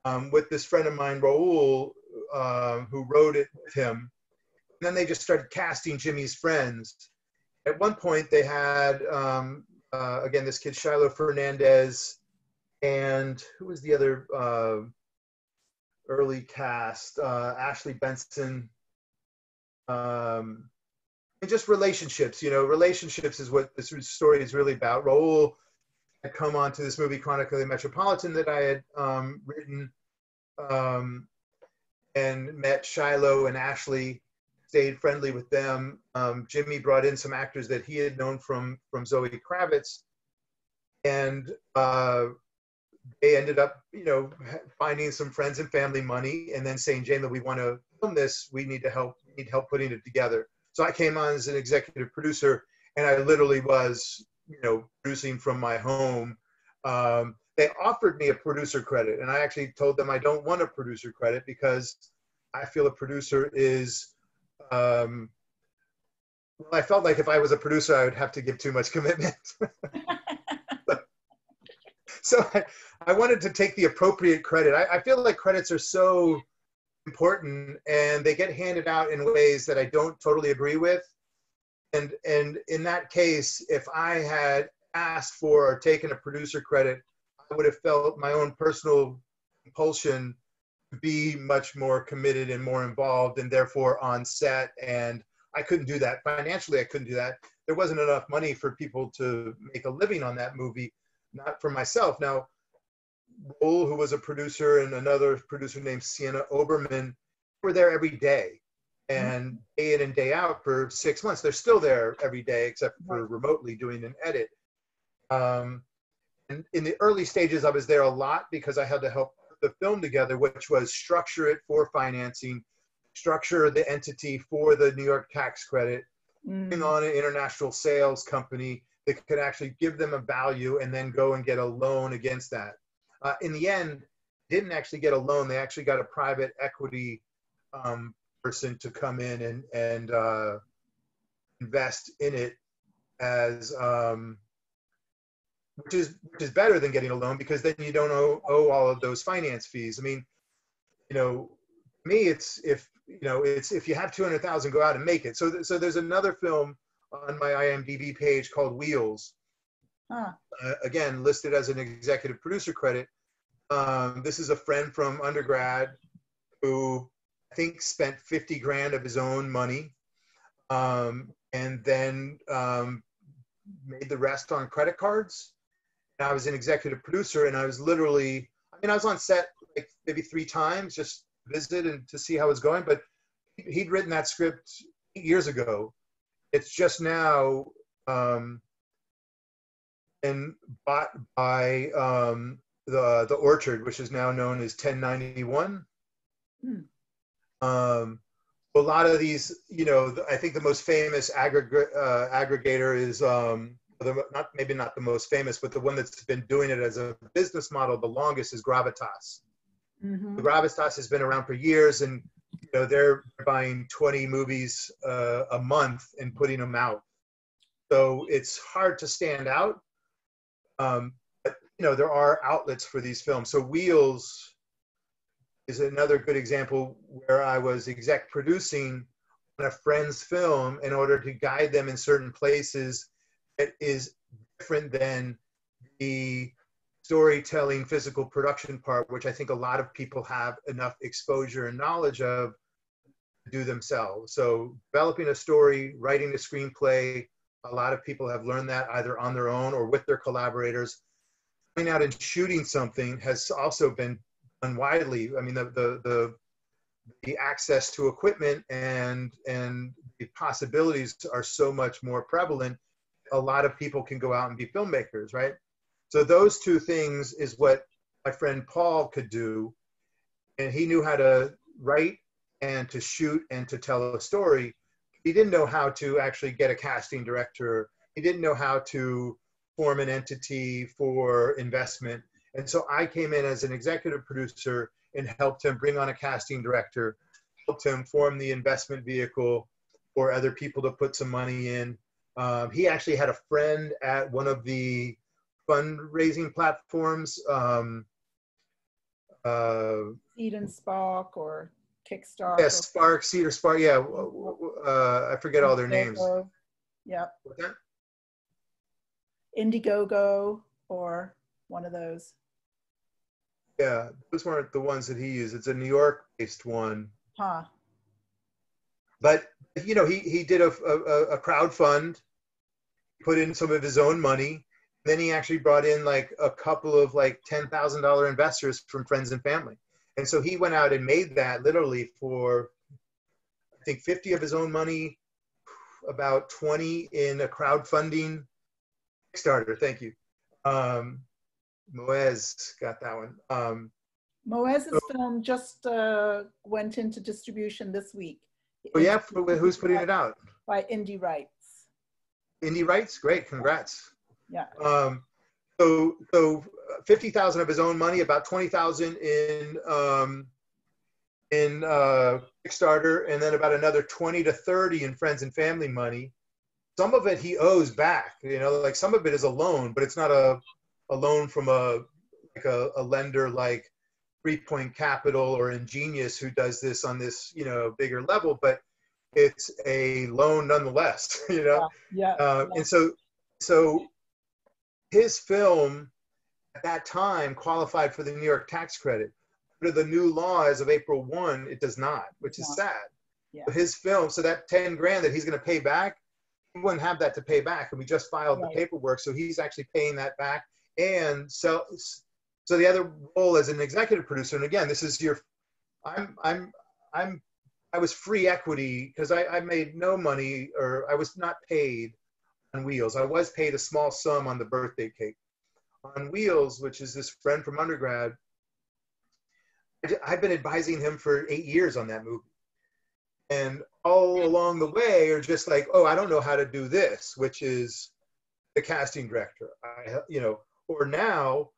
um, with this friend of mine, Raul, uh, who wrote it with him. And then they just started casting Jimmy's friends. At one point, they had, um, uh, again, this kid, Shiloh Fernandez, and who was the other uh, early cast? Uh, Ashley Benson. Um, and just relationships, you know, relationships is what this story is really about. Raul had come on to this movie, Chronicle of the Metropolitan, that I had um, written um, and met Shiloh and Ashley, stayed friendly with them. Um, Jimmy brought in some actors that he had known from, from Zoe Kravitz. And uh, they ended up, you know, finding some friends and family money and then saying, Jamin, we want to film this. We need to help, need help putting it together. So I came on as an executive producer and I literally was you know, producing from my home. Um, they offered me a producer credit, and I actually told them I don't want a producer credit because I feel a producer is. Um, well, I felt like if I was a producer, I would have to give too much commitment. so I, I, wanted to take the appropriate credit. I, I feel like credits are so important and they get handed out in ways that I don't totally agree with and and in that case, if I had asked for or taken a producer credit, I would have felt my own personal compulsion be much more committed and more involved, and therefore on set. And I couldn't do that financially. I couldn't do that. There wasn't enough money for people to make a living on that movie, not for myself. Now, Raul, who was a producer, and another producer named Sienna Oberman, were there every day Mm-hmm. and day in and day out for six months. They're still there every day, except for remotely doing an edit. Um, and in the early stages, I was there a lot because I had to help the film together, which was structure it for financing, structure the entity for the New York tax credit, mm. bring on an international sales company that could actually give them a value and then go and get a loan against that. Uh, in the end, didn't actually get a loan. They actually got a private equity um, person to come in and and uh, invest in it as um, which is which is better than getting a loan because then you don't owe, owe all of those finance fees. I mean, you know, me it's if you know it's if you have two hundred thousand, go out and make it. So th- so there's another film on my IMDb page called Wheels. Huh. Uh, again, listed as an executive producer credit. Um, this is a friend from undergrad who I think spent 50 grand of his own money um, and then um, made the rest on credit cards. And I was an executive producer and I was literally, I mean, I was on set like maybe three times, just visit and to see how it's going. But he'd written that script eight years ago. It's just now um, and bought by um, the the Orchard, which is now known as 1091. Hmm. Um, a lot of these, you know, I think the most famous aggregate uh, aggregator is um, the, not maybe not the most famous, but the one that's been doing it as a business model the longest is Gravitas. Mm-hmm. Gravitas has been around for years, and you know they're buying 20 movies uh, a month and putting them out. So it's hard to stand out. Um, but you know there are outlets for these films. So Wheels is another good example where I was exec producing on a friend's film in order to guide them in certain places that is different than the storytelling physical production part which i think a lot of people have enough exposure and knowledge of to do themselves so developing a story writing a screenplay a lot of people have learned that either on their own or with their collaborators going out and shooting something has also been done widely. I mean, the the the, the access to equipment and and the possibilities are so much more prevalent. A lot of people can go out and be filmmakers, right? So those two things is what my friend Paul could do, and he knew how to write and to shoot and to tell a story. He didn't know how to actually get a casting director. He didn't know how to form an entity for investment. And so I came in as an executive producer and helped him bring on a casting director, helped him form the investment vehicle for other people to put some money in. Um, he actually had a friend at one of the fundraising platforms. Um, uh, Seed&Spark or Kickstarter. Yes, Spark, Seed&Spark. Yeah, uh, I forget all their names. Yep. Indiegogo or one of those. Yeah, those weren't the ones that he used. It's a New York-based one. Huh. But you know, he he did a a, a crowd fund, put in some of his own money. Then he actually brought in like a couple of like ten thousand dollar investors from friends and family. And so he went out and made that literally for, I think, 50 of his own money, about 20 in a crowdfunding Kickstarter. Thank you. Um, Moez got that one. Um, Moez's so, film just uh, went into distribution this week. Oh yeah, who's putting it out? By Indie Rights. Indie Rights, great, congrats. Yeah. Um, so so 50,000 of his own money, about 20,000 in um, in uh, Kickstarter, and then about another 20 to 30 in friends and family money. Some of it he owes back. You know, like some of it is a loan, but it's not a, a loan from a like a, a lender like Three Point Capital or Ingenious who does this on this you know bigger level, but it's a loan nonetheless. You know, yeah. yeah, uh, yeah. And so so his film at that time qualified for the New York tax credit. Under the new law as of April 1, it does not, which is sad. Yeah. His film, so that 10 grand that he's going to pay back, he wouldn't have that to pay back. And we just filed right. the paperwork. So he's actually paying that back. And so, so the other role as an executive producer, and again, this is your, I'm, I'm, I'm, I was free equity because I, I made no money or I was not paid on wheels. I was paid a small sum on the birthday cake on Wheels, which is this friend from undergrad, I've been advising him for eight years on that movie. And all hmm. along the way are just like, oh, I don't know how to do this, which is the casting director. I, you know, or now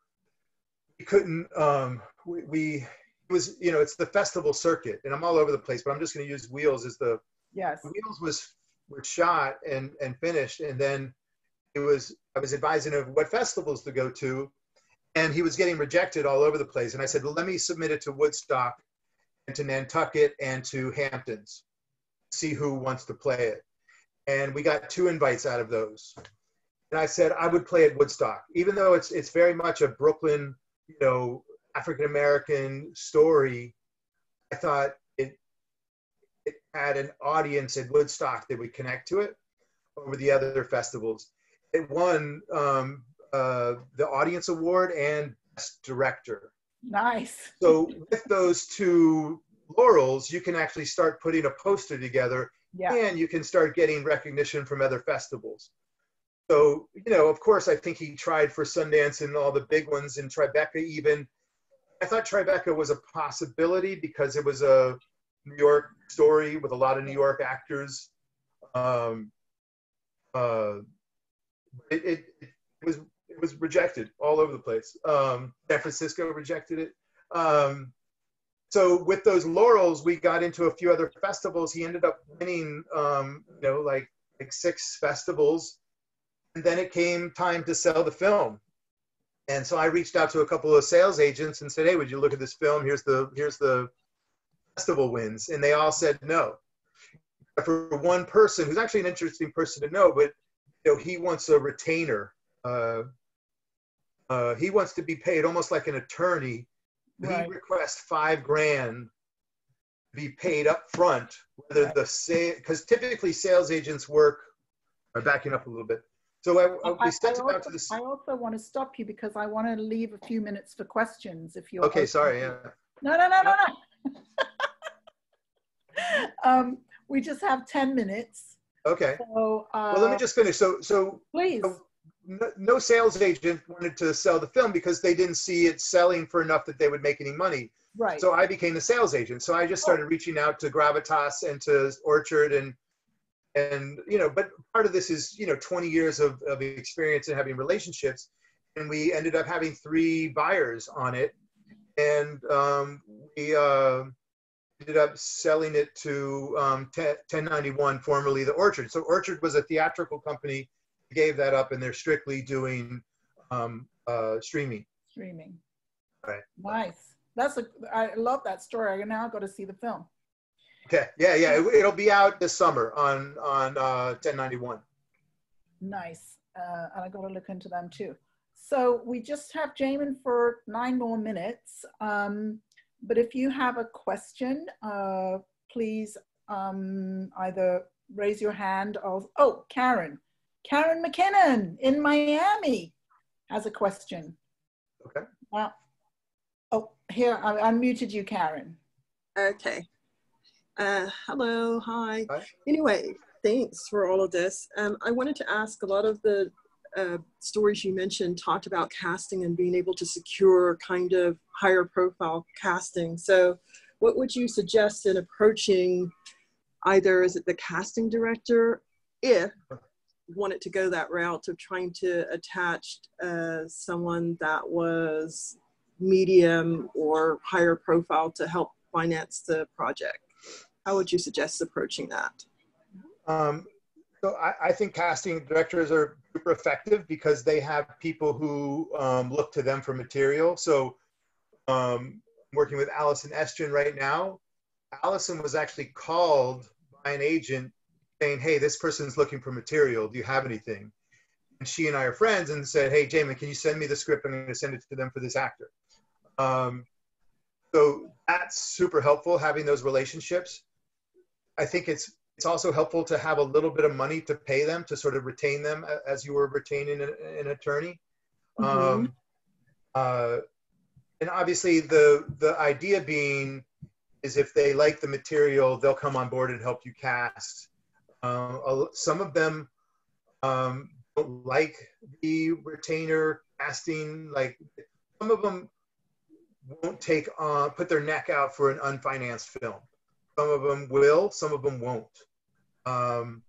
we couldn't, um, we, we was, you know, it's the festival circuit and I'm all over the place, but I'm just going to use Wheels as the, yes. Wheels was, was shot and, and finished. And then it was I was advising of what festivals to go to, and he was getting rejected all over the place. And I said, well, let me submit it to Woodstock, and to Nantucket, and to Hamptons, see who wants to play it. And we got two invites out of those. And I said I would play at Woodstock, even though it's it's very much a Brooklyn, you know, African American story. I thought it it had an audience at Woodstock that would connect to it over the other festivals it won um, uh, the audience award and best director. Nice. so with those two laurels, you can actually start putting a poster together, yeah. and you can start getting recognition from other festivals. So you know, of course, I think he tried for Sundance and all the big ones, and Tribeca even. I thought Tribeca was a possibility because it was a New York story with a lot of New York actors. Um, uh, it, it, it, was it was rejected all over the place. Um, San Francisco rejected it. Um, so with those laurels, we got into a few other festivals. He ended up winning, um, you know, like like six festivals, and then it came time to sell the film. And so I reached out to a couple of sales agents and said, "Hey, would you look at this film? Here's the here's the festival wins," and they all said no. For one person, who's actually an interesting person to know, but you know, he wants a retainer. Uh, uh, he wants to be paid almost like an attorney. Right. He requests five grand to be paid up front, whether right. the sale, because typically sales agents work, I'm backing up a little bit. So I, I, we I, sent I it out also, to the. I also want to stop you because I want to leave a few minutes for questions if you're Okay, open sorry. Yeah. No, no, no, no, no. um, we just have 10 minutes. Okay. So uh, Well, let me just finish. So, so please. no, no sales agent wanted to sell the film because they didn't see it selling for enough that they would make any money. Right. So I became the sales agent. So I just started reaching out to Gravitas and to Orchard and and you know, but part of this is you know 20 years of, of experience and having relationships, and we ended up having three buyers on it, and um, we uh, ended up selling it to um, 10, 1091, formerly the Orchard. So Orchard was a theatrical company, gave that up, and they're strictly doing um, uh, streaming. Streaming. Right. Nice. That's a. I love that story. I now got to see the film. Okay. Yeah, yeah. It, will be out this summer on on uh, 1091. Nice. Uh, and I got to look into them too. So we just have Jamin for nine more minutes. Um, but if you have a question, uh, please um, either raise your hand or, oh, Karen. Karen McKinnon in Miami has a question. Okay. Wow. Oh, here, I unmuted you, Karen. Okay. Uh, hello, hi. Hi. Anyway, thanks for all of this. Um, I wanted to ask a lot of the uh, stories you mentioned talked about casting and being able to secure kind of higher profile casting. So, what would you suggest in approaching either is it the casting director if you wanted to go that route of trying to attach uh, someone that was medium or higher profile to help finance the project? How would you suggest approaching that? Um, so I, I think casting directors are super effective because they have people who um, look to them for material. So um, working with Allison Estrin right now, Allison was actually called by an agent saying, hey, this person's looking for material. Do you have anything? And she and I are friends and said, hey, Jamin, can you send me the script? I'm going to send it to them for this actor. Um, so that's super helpful having those relationships. I think it's it's also helpful to have a little bit of money to pay them to sort of retain them as you were retaining an, an attorney. Mhm. Um, uh, and obviously, the the idea being is if they like the material, they'll come on board and help you cast. Um, a- some of them um, don't like the retainer casting. Like some of them won't take on put their neck out for an unfinanced film. Some of them will, some of them won't. Um,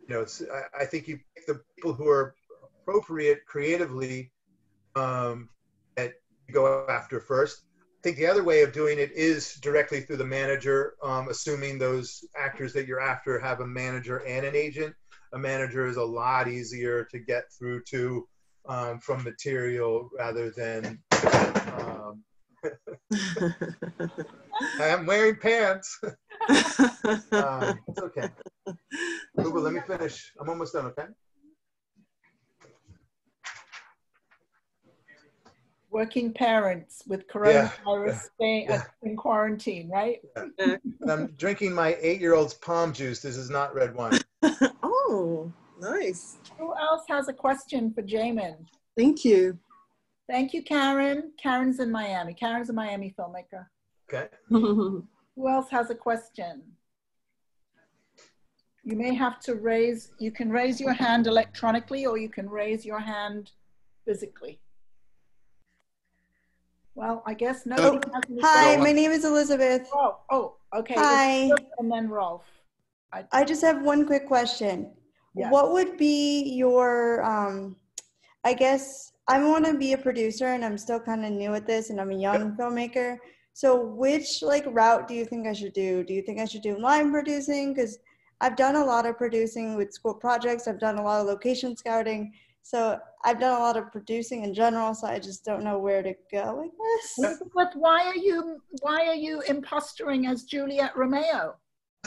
you know, I, I think you pick the people who are appropriate creatively um, that you go after first. I think the other way of doing it is directly through the manager, um, assuming those actors that you're after have a manager and an agent. A manager is a lot easier to get through to um, from material rather than. I'm wearing pants. um, it's okay. Google, let me finish. I'm almost done, okay? Working parents with coronavirus yeah, staying yeah. in quarantine, right? And I'm drinking my eight-year-old's palm juice. This is not red wine. oh, nice. Who else has a question for Jamin? Thank you. Thank you, Karen. Karen's in Miami. Karen's a Miami filmmaker. Okay. Who else has a question? You may have to raise, you can raise your hand electronically or you can raise your hand physically. Well, I guess nobody has any Hi, questions. my name is Elizabeth. Oh, oh, okay. Hi. And then Rolf. I just have one quick question. Yeah. What would be your, um, I guess I want to be a producer and I'm still kind of new at this and I'm a young filmmaker. So which like route do you think I should do? Do you think I should do line producing? Because I've done a lot of producing with school projects. I've done a lot of location scouting. So I've done a lot of producing in general. So I just don't know where to go, I guess. Elizabeth, why are you, why are you impostering as Juliet Romeo?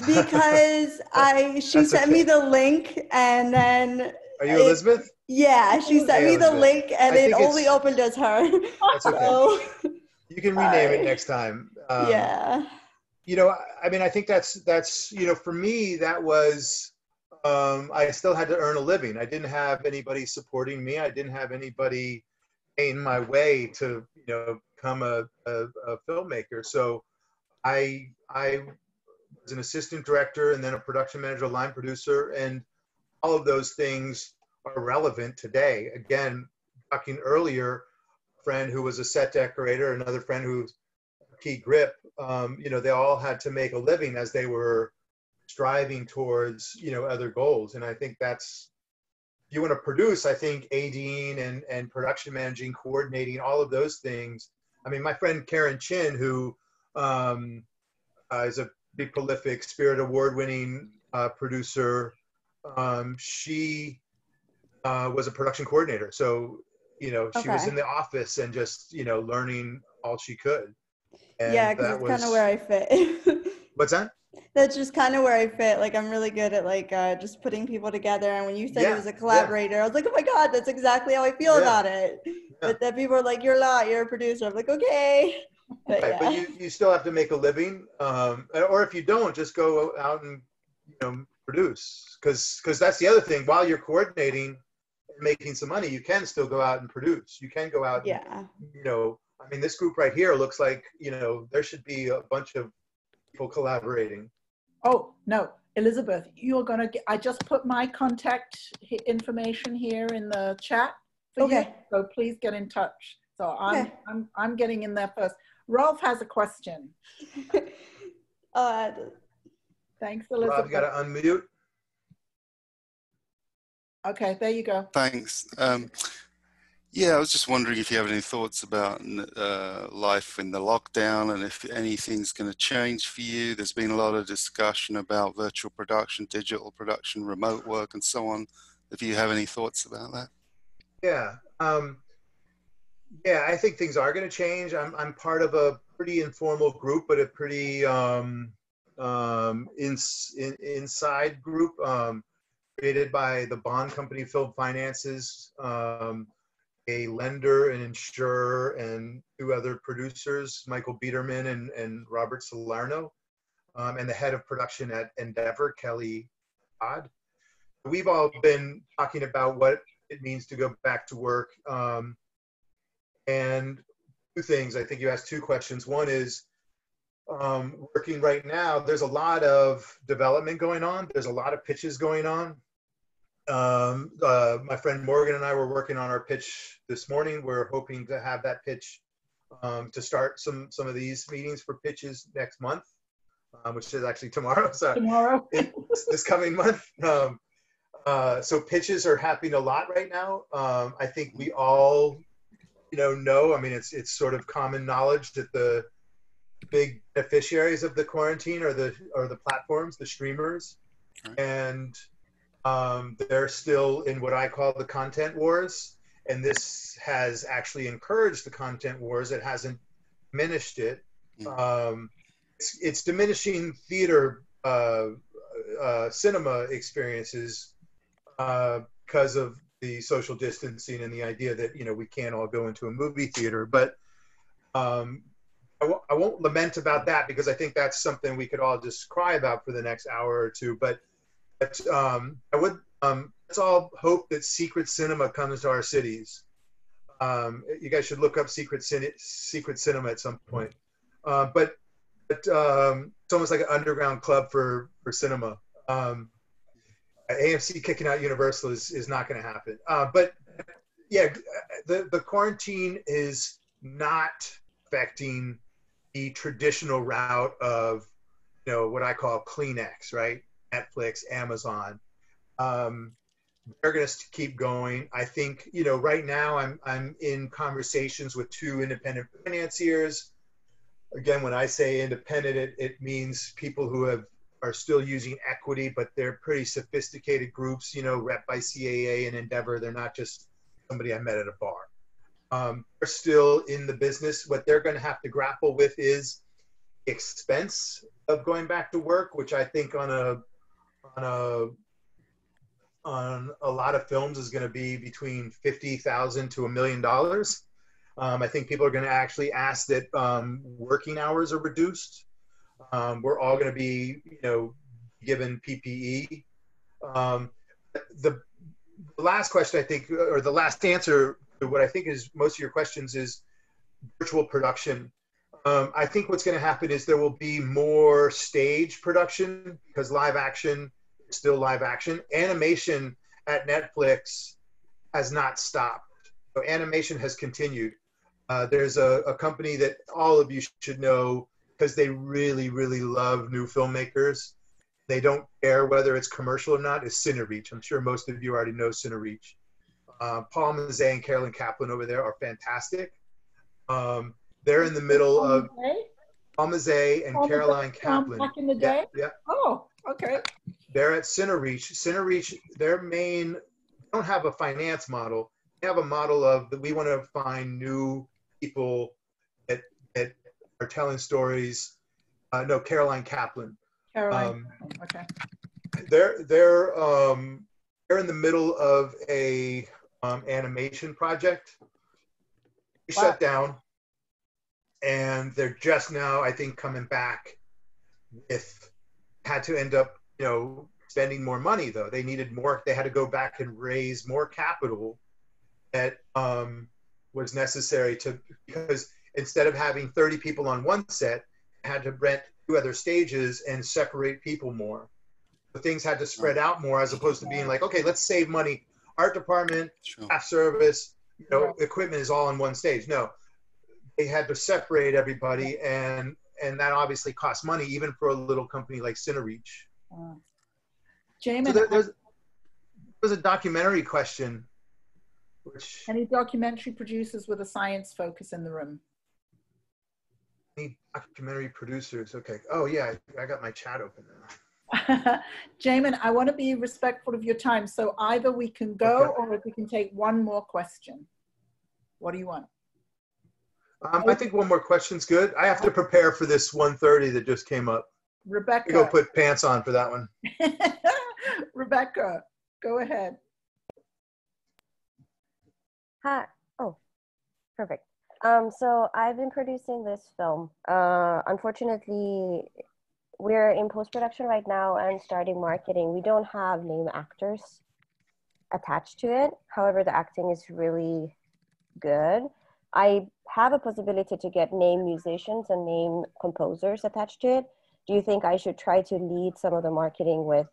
because I she That's sent me the link and then Are you Elizabeth? yeah she sent Hey, me the Elizabeth. link and I it only opened as her. That's okay. So You can rename it next time. Um, yeah. you know I- i mean i think that's that's you know for me that was um, I still had to earn a living. I didn't have anybody supporting me. I didn't have anybody paying my way to, you know, become a, a, a filmmaker. So I I was an assistant director and then a production manager, line producer, and all of those things are relevant today. Again, talking earlier, a friend who was a set decorator, another friend who's key grip, um, you know, they all had to make a living as they were striving towards, you know, other goals. And I think that's, you want to produce, I think ADing and, and production managing, coordinating, all of those things. I mean, my friend Karin Chien, who um, uh, is a big prolific Spirit Award winning uh, producer, um, she uh, was a production coordinator. So, you know, she okay. was in the office and just, you know, learning all she could. And yeah, because it's kind of where I fit. what's that? That's just kind of where I fit. Like I'm really good at like uh, just putting people together. And when you said yeah, it was a collaborator, yeah. I was like, oh my god, that's exactly how I feel yeah. about it. But then people are like, you're not, you're a producer. I'm like, okay. But, right, but you, you still have to make a living, um, or if you don't, just go out and you know produce. Because because that's the other thing. While you're coordinating, making some money, you can still go out and produce. You can go out. Yeah. And, you know, I mean, this group right here looks like you know there should be a bunch of people collaborating. Oh no, Elizabeth, you're gonna get. I just put my contact information here in the chat. okay. You, so please get in touch. So I'm okay. I'm I'm getting in there first. Rolf has a question. uh, Thanks, Elizabeth. Rob, you got to unmute. Okay, there you go. Thanks. Um, yeah, I was just wondering if you have any thoughts about uh, life in the lockdown and if anything's going to change for you. There's been a lot of discussion about virtual production, digital production, remote work, and so on. If you have any thoughts about that? Yeah, um, yeah, I think things are going to change. I'm I'm part of a pretty informal group, but a pretty um, um, in, in, inside group um, created by the bond company Film Finances. Um, a lender, an insurer, and two other producers, Michael Biederman and, and Robert Salerno, um, and the head of production at Endeavor, Kelly Todd. We've all been talking about what it means to go back to work. Um, and two things, I think you asked two questions. One is um, working right now, there's a lot of development going on, there's a lot of pitches going on um, uh, my friend Morgan and I were working on our pitch this morning. We're hoping to have that pitch um, to start some some of these meetings for pitches next month, um, which is actually tomorrow. So tomorrow, this coming month. Um, uh, so pitches are happening a lot right now. Um, I think we all, you know, know. I mean, it's it's sort of common knowledge that the big beneficiaries of the quarantine are the are the platforms, the streamers, and um, they're still in what I call the content wars, and this has actually encouraged the content wars. It hasn't diminished it. Hmm. Um, it's, it's, diminishing theater, uh, uh, cinema experiences uh, because of the social distancing and the idea that you know we can't all go into a movie theater. But um, I w- I won't lament about that because I think that's something we could all just cry about for the next hour or two. But but um, I would um, let's all hope that secret cinema comes to our cities. Um, you guys should look up secret cin- secret cinema at some point. Uh, but but um, it's almost like an underground club for for cinema. Um, AMC kicking out Universal is, is not going to happen. Uh, but yeah, the the quarantine is not affecting the traditional route of you know what I call Kleenex, right? Netflix, Amazon. Um, they're going to keep going. I think you know right now I'm I'm in conversations with two independent financiers. Again, when I say independent, it, it means people who have are still using equity, but they're pretty sophisticated groups. You know, rep by CAA and Endeavor. They're not just somebody I met at a bar. Um, they're still in the business. What they're going to have to grapple with is expense of going back to work, which I think on a on a on a lot of films is going to be between fifty thousand to a million dollars. Um, I think people are going to actually ask that um, working hours are reduced. Um, we're all going to be, you know, given PPE. Um, the, last question, I think, or the last answer what I think is most of your questions is virtual production. Um, I think what's going to happen is there will be more stage production because live action is still live action. Animation at Netflix has not stopped. So animation has continued. Uh, there's a, a company that all of you should know because they really, really love new filmmakers. They don't care whether it's commercial or not. Is Cinereach. I'm sure most of you already know Cinereach. Uh, Paul Mazzei and Carolyn Kaplan over there are fantastic. Um, they're in the middle of Paul Mazzei and Paul Caroline Kaplan. Back in the Yeah, day? yeah. Oh, okay. They're at Cinereach. Cinereach, their main, they don't have a finance model. They have a model of that we want to find new people that, that are telling stories. Uh, no, Caroline Kaplan. Caroline. Um, okay. they're they're um, they're in the middle of a um, animation project. They Wow. shut down, and they're just now, I think, coming back with had to end up, you know, spending more money though. They needed more. They had to go back and raise more capital that um, was necessary to because instead of having 30 people on one set, had to rent two other stages and separate people more. So things had to spread out more as opposed to being like, okay, let's save money. Art department, Sure. craft service, you know, Right. equipment is all in one stage. No, they had to separate everybody, and and that obviously costs money, even for a little company like Cinereach. Uh, So Jamin, there, there's there's a documentary question, which any documentary producers with a science focus in the room? any documentary producers. Okay. Oh yeah, I, I got my chat open now. Jamin, I want to be respectful of your time. So either we can go Okay. or we can take one more question. What do you want? Um, I think one more question's good. I have to prepare for this 130 that just came up. Rebecca. go put pants on for that one. Rebecca, go ahead. Hi. Oh, perfect. Um, so I've been producing this film. Uh, unfortunately, we're in post production right now and starting marketing. We don't have name actors attached to it. However, the acting is really good. I have a possibility to get name musicians and name composers attached to it. Do you think I should try to lead some of the marketing with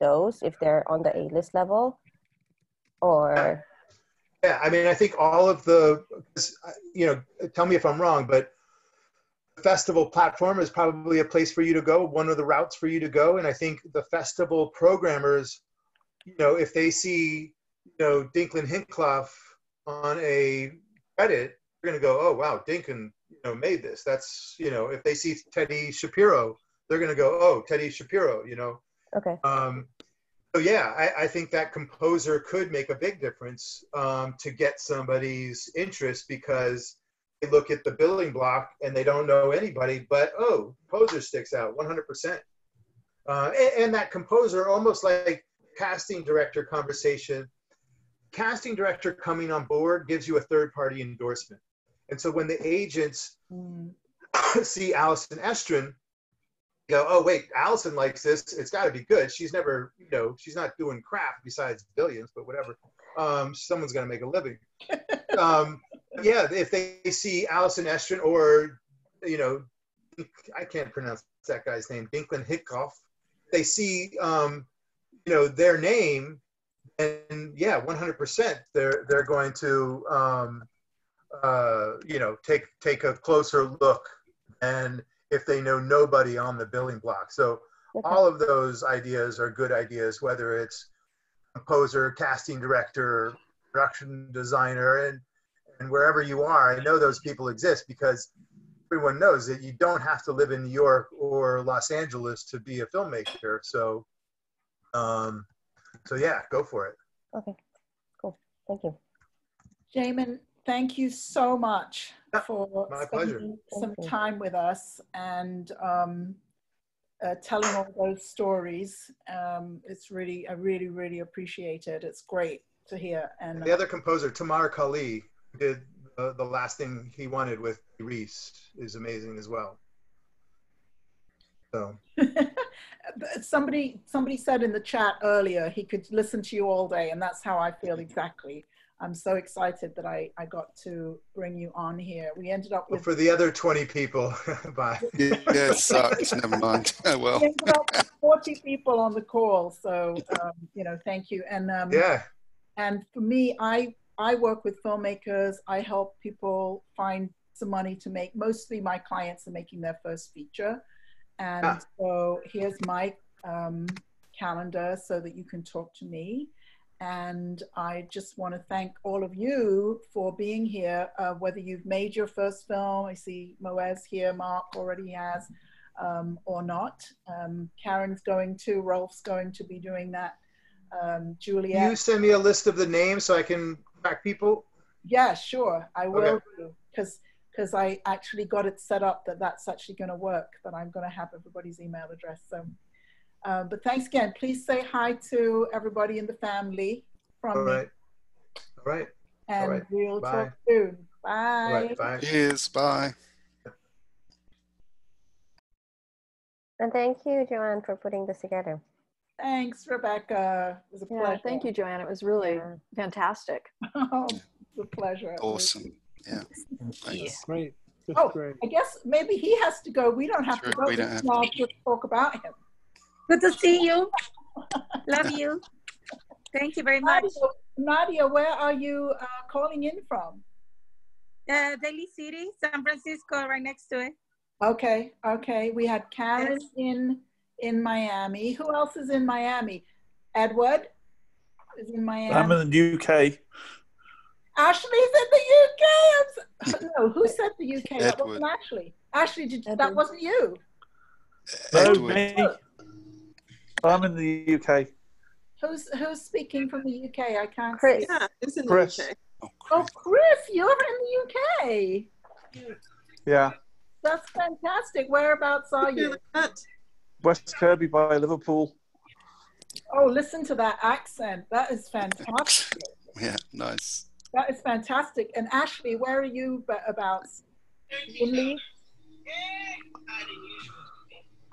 those if they're on the A list level? Or Yeah, I mean, I think all of the, you know, tell me if I'm wrong, but festival platform is probably a place for you to go, one of the routes for you to go. And I think the festival programmers, you know, if they see, you know, Dinklin Hinkloff on a credit, they're going to go, oh, wow, Dinklin, you know, made this. That's, you know, if they see Teddy Shapiro, they're going to go, oh, Teddy Shapiro, you know. okay. Um, so yeah, I, I think that composer could make a big difference um, to get somebody's interest because they look at the billing block and they don't know anybody, but oh, composer sticks out 100%. Uh, and, and that composer, almost like casting director conversation, casting director coming on board gives you a third party endorsement. And so when the agents Mm, see Allison Estrin, go, oh wait, Allison likes this. It's got to be good. She's never, you know, she's not doing crap besides billions, but whatever. Um, someone's gonna make a living. um, yeah, if they see Allison Estrin or, you know, I can't pronounce that guy's name, Dinklin Hitkoff. They see, um, you know, their name, and yeah, 100%. They're they're going to, um, uh, you know, take take a closer look and if they know nobody on the billing block. So Okay. all of those ideas are good ideas, whether it's composer, casting director, production designer, and and wherever you are, I know those people exist because everyone knows that you don't have to live in New York or Los Angeles to be a filmmaker. So, um, so yeah, go for it. Okay, cool. Thank you. Jamin, thank you so much Yeah, for my pleasure. spending some time with us and um, uh, telling all those stories. Um, it's really, I really, really appreciate it. It's great to hear. And The other composer, Tamar Kali, who did uh, the last thing he wanted with Rees, is amazing as well. So somebody somebody said in the chat earlier he could listen to you all day, and that's how I feel exactly. I'm so excited that I, I got to bring you on here. We ended up Well, for the other 20 people, bye. Yeah, yeah, it sucks. Never mind. Oh, well. we ended up with 40 people on the call. So um, you know, thank you. And um, Yeah, and for me, I I work with filmmakers. I help people find some money to make. Mostly, my clients are making their first feature, and Ah. so here's my um, calendar so that you can talk to me. And I just want to thank all of you for being here. Uh, whether you've made your first film, I see Moez here, Mark already has, um, or not. Um, Karen's going to, Rolf's going to be doing that. Um, Can Juliet. you send me a list of the names so I can track people? Yeah, sure. I will Okay. because because I actually got it set up that that's actually going to work. That I'm going to have everybody's email address. So, uh, but thanks again. Please say hi to everybody in the family from All me, right. All right. and right. we'll Bye. talk soon. Bye. right. Bye. Cheers. Bye. And thank you, Joanne, for putting this together. Thanks, Rebecca. It was a Yeah, pleasure. thank you, Joanne. It was really Yeah. fantastic. Oh, it was a pleasure. Awesome. Yeah. Thanks. Great. That's Oh, great. I guess maybe he has to go. We don't have Sure, to go. we don't can have all just talk about him. Good to see you. Love you. Thank you very much. Nadia, Nadia, where are you uh, calling in from? Uh, Daly City, San Francisco, right next to it. Okay, okay. We had Karen Yes. in in Miami. Who else is in Miami? Edward is in Miami. I'm in the UK. Ashley's in the UK. I'm so- no, who said the UK? That wasn't Ashley. Ashley, did, that wasn't you. No, Edward. me. I'm in the UK. Who's who's speaking from the UK? I can't Chris. see. Yeah, it's in Chris. the UK. Oh, Oh, Chris. Chris, you're in the UK. Yeah. That's fantastic. Whereabouts are Hear you? That? West Kirby by Liverpool. Oh, listen to that accent. That is fantastic. Yeah, nice. That is fantastic. And Ashley, where are you ba- about? In Leeds?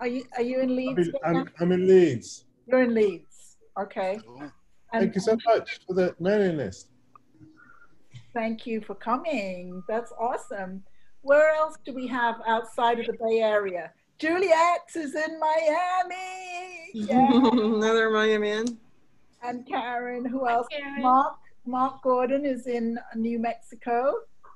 Are you are you in I'm Leeds? in, I'm, I'm in Leeds. You're in Leeds. Okay. Cool. And Thank you so much for the mailing list. thank you for coming. That's awesome. Where else do we have outside of the Bay Area? Juliet is in Miami. Yeah. Another Miami man. and Karen. Who else? Karen. Mark. Mark Gordon is in New Mexico.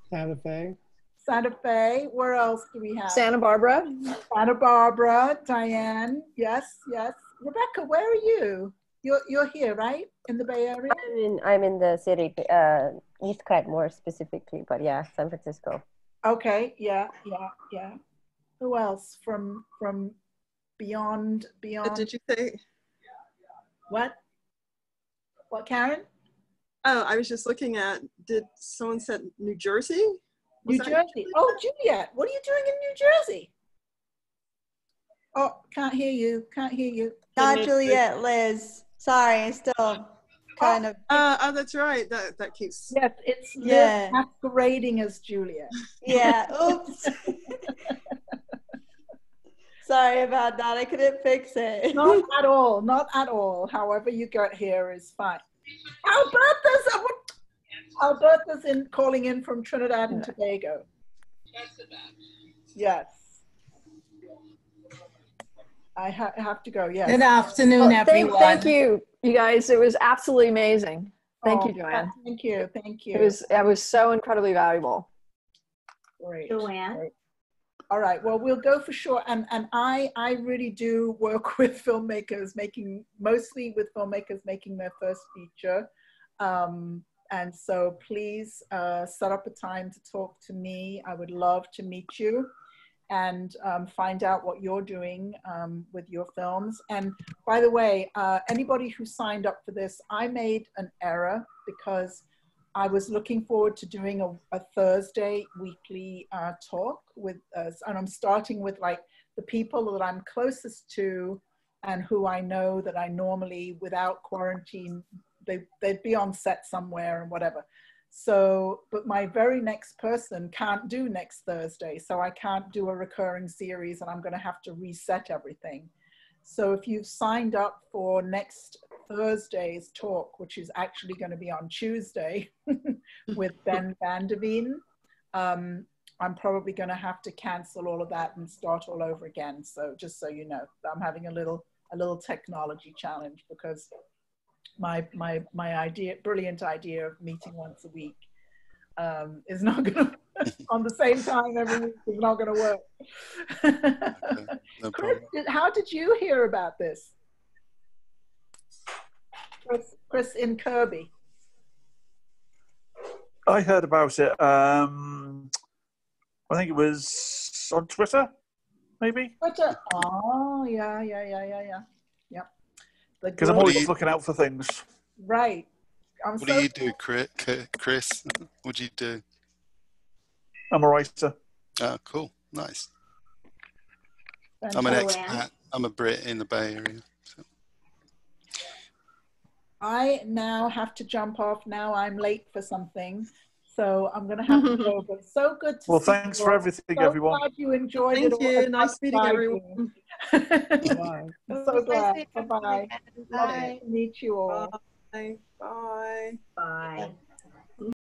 Santa Fe. Santa Fe. Where else do we have? Santa Barbara. Santa Barbara, Diane. Yes, yes. Rebecca, where are you? You're you're here, right? In the Bay Area? I'm in, I'm in the city, uh, East Cut more specifically, but yeah, San Francisco. Okay, yeah, yeah, yeah. Who else from from beyond beyond Did you say? what? What Karen? Oh, I was just looking at. Did someone said New Jersey? Was New Jersey. Oh, Juliet, what are you doing in New Jersey? Oh, can't hear you. Can't hear you. Not Juliet, Liz. Sorry, I still kind of. Uh, oh, that's right. That that keeps. Yes, it's Yeah. masquerading as Juliet. Yeah. Oops. Sorry about that. I couldn't fix it. not at all. Not at all. However you got here is fine. Alberta's Alberta's in calling in from Trinidad and Tobago. Yes. I ha- have to go. Yes. Good afternoon, Oh, thank, everyone. thank you, you guys. It was absolutely amazing. Thank Oh, you, Joanne. Thank you. Thank you. It was it was so incredibly valuable. great. Joanne. great. All right. Well, we'll go for sure. And and I I really do work with filmmakers making mostly with filmmakers making their first feature. Um, and so please uh, set up a time to talk to me. I would love to meet you and um, find out what you're doing um, with your films. And by the way, uh, anybody who signed up for this, I made an error because I was looking forward to doing a, a Thursday weekly uh, talk with us, and I'm starting with like the people that I'm closest to and who I know that I normally, without quarantine, they, they'd be on set somewhere and whatever. So, but my very next person can't do next Thursday, so I can't do a recurring series, and I'm going to have to reset everything. So if you've signed up for next Thursday's talk, which is actually going to be on Tuesday with Ben Vanderveen, um, I'm probably going to have to cancel all of that and start all over again. So just so you know, I'm having a little a little technology challenge because my my my idea, brilliant idea of meeting once a week, um, is not going to on the same time every week is not going to work. No Chris, did, how did you hear about this? Chris, Chris in Kirby. I heard about it. Um, I think it was on Twitter, maybe. Twitter. Oh, yeah, yeah, yeah, yeah, yeah. Yep. Because I'm girl- always looking out for things. right. I'm What so do you do, Chris? Chris? What do you do? I'm a writer. Oh, cool. Nice. I'm an expat. I'm a Brit in the Bay Area. So. I now have to jump off. Now I'm late for something. So I'm going to have to go. But so good to Well, see thanks you for all. everything, so everyone. glad you enjoyed Thank it. all you. as Nice meeting as I everyone. did. Bye. so glad. Bye-bye. Lovely Bye. to meet you all. Bye. Bye. Bye.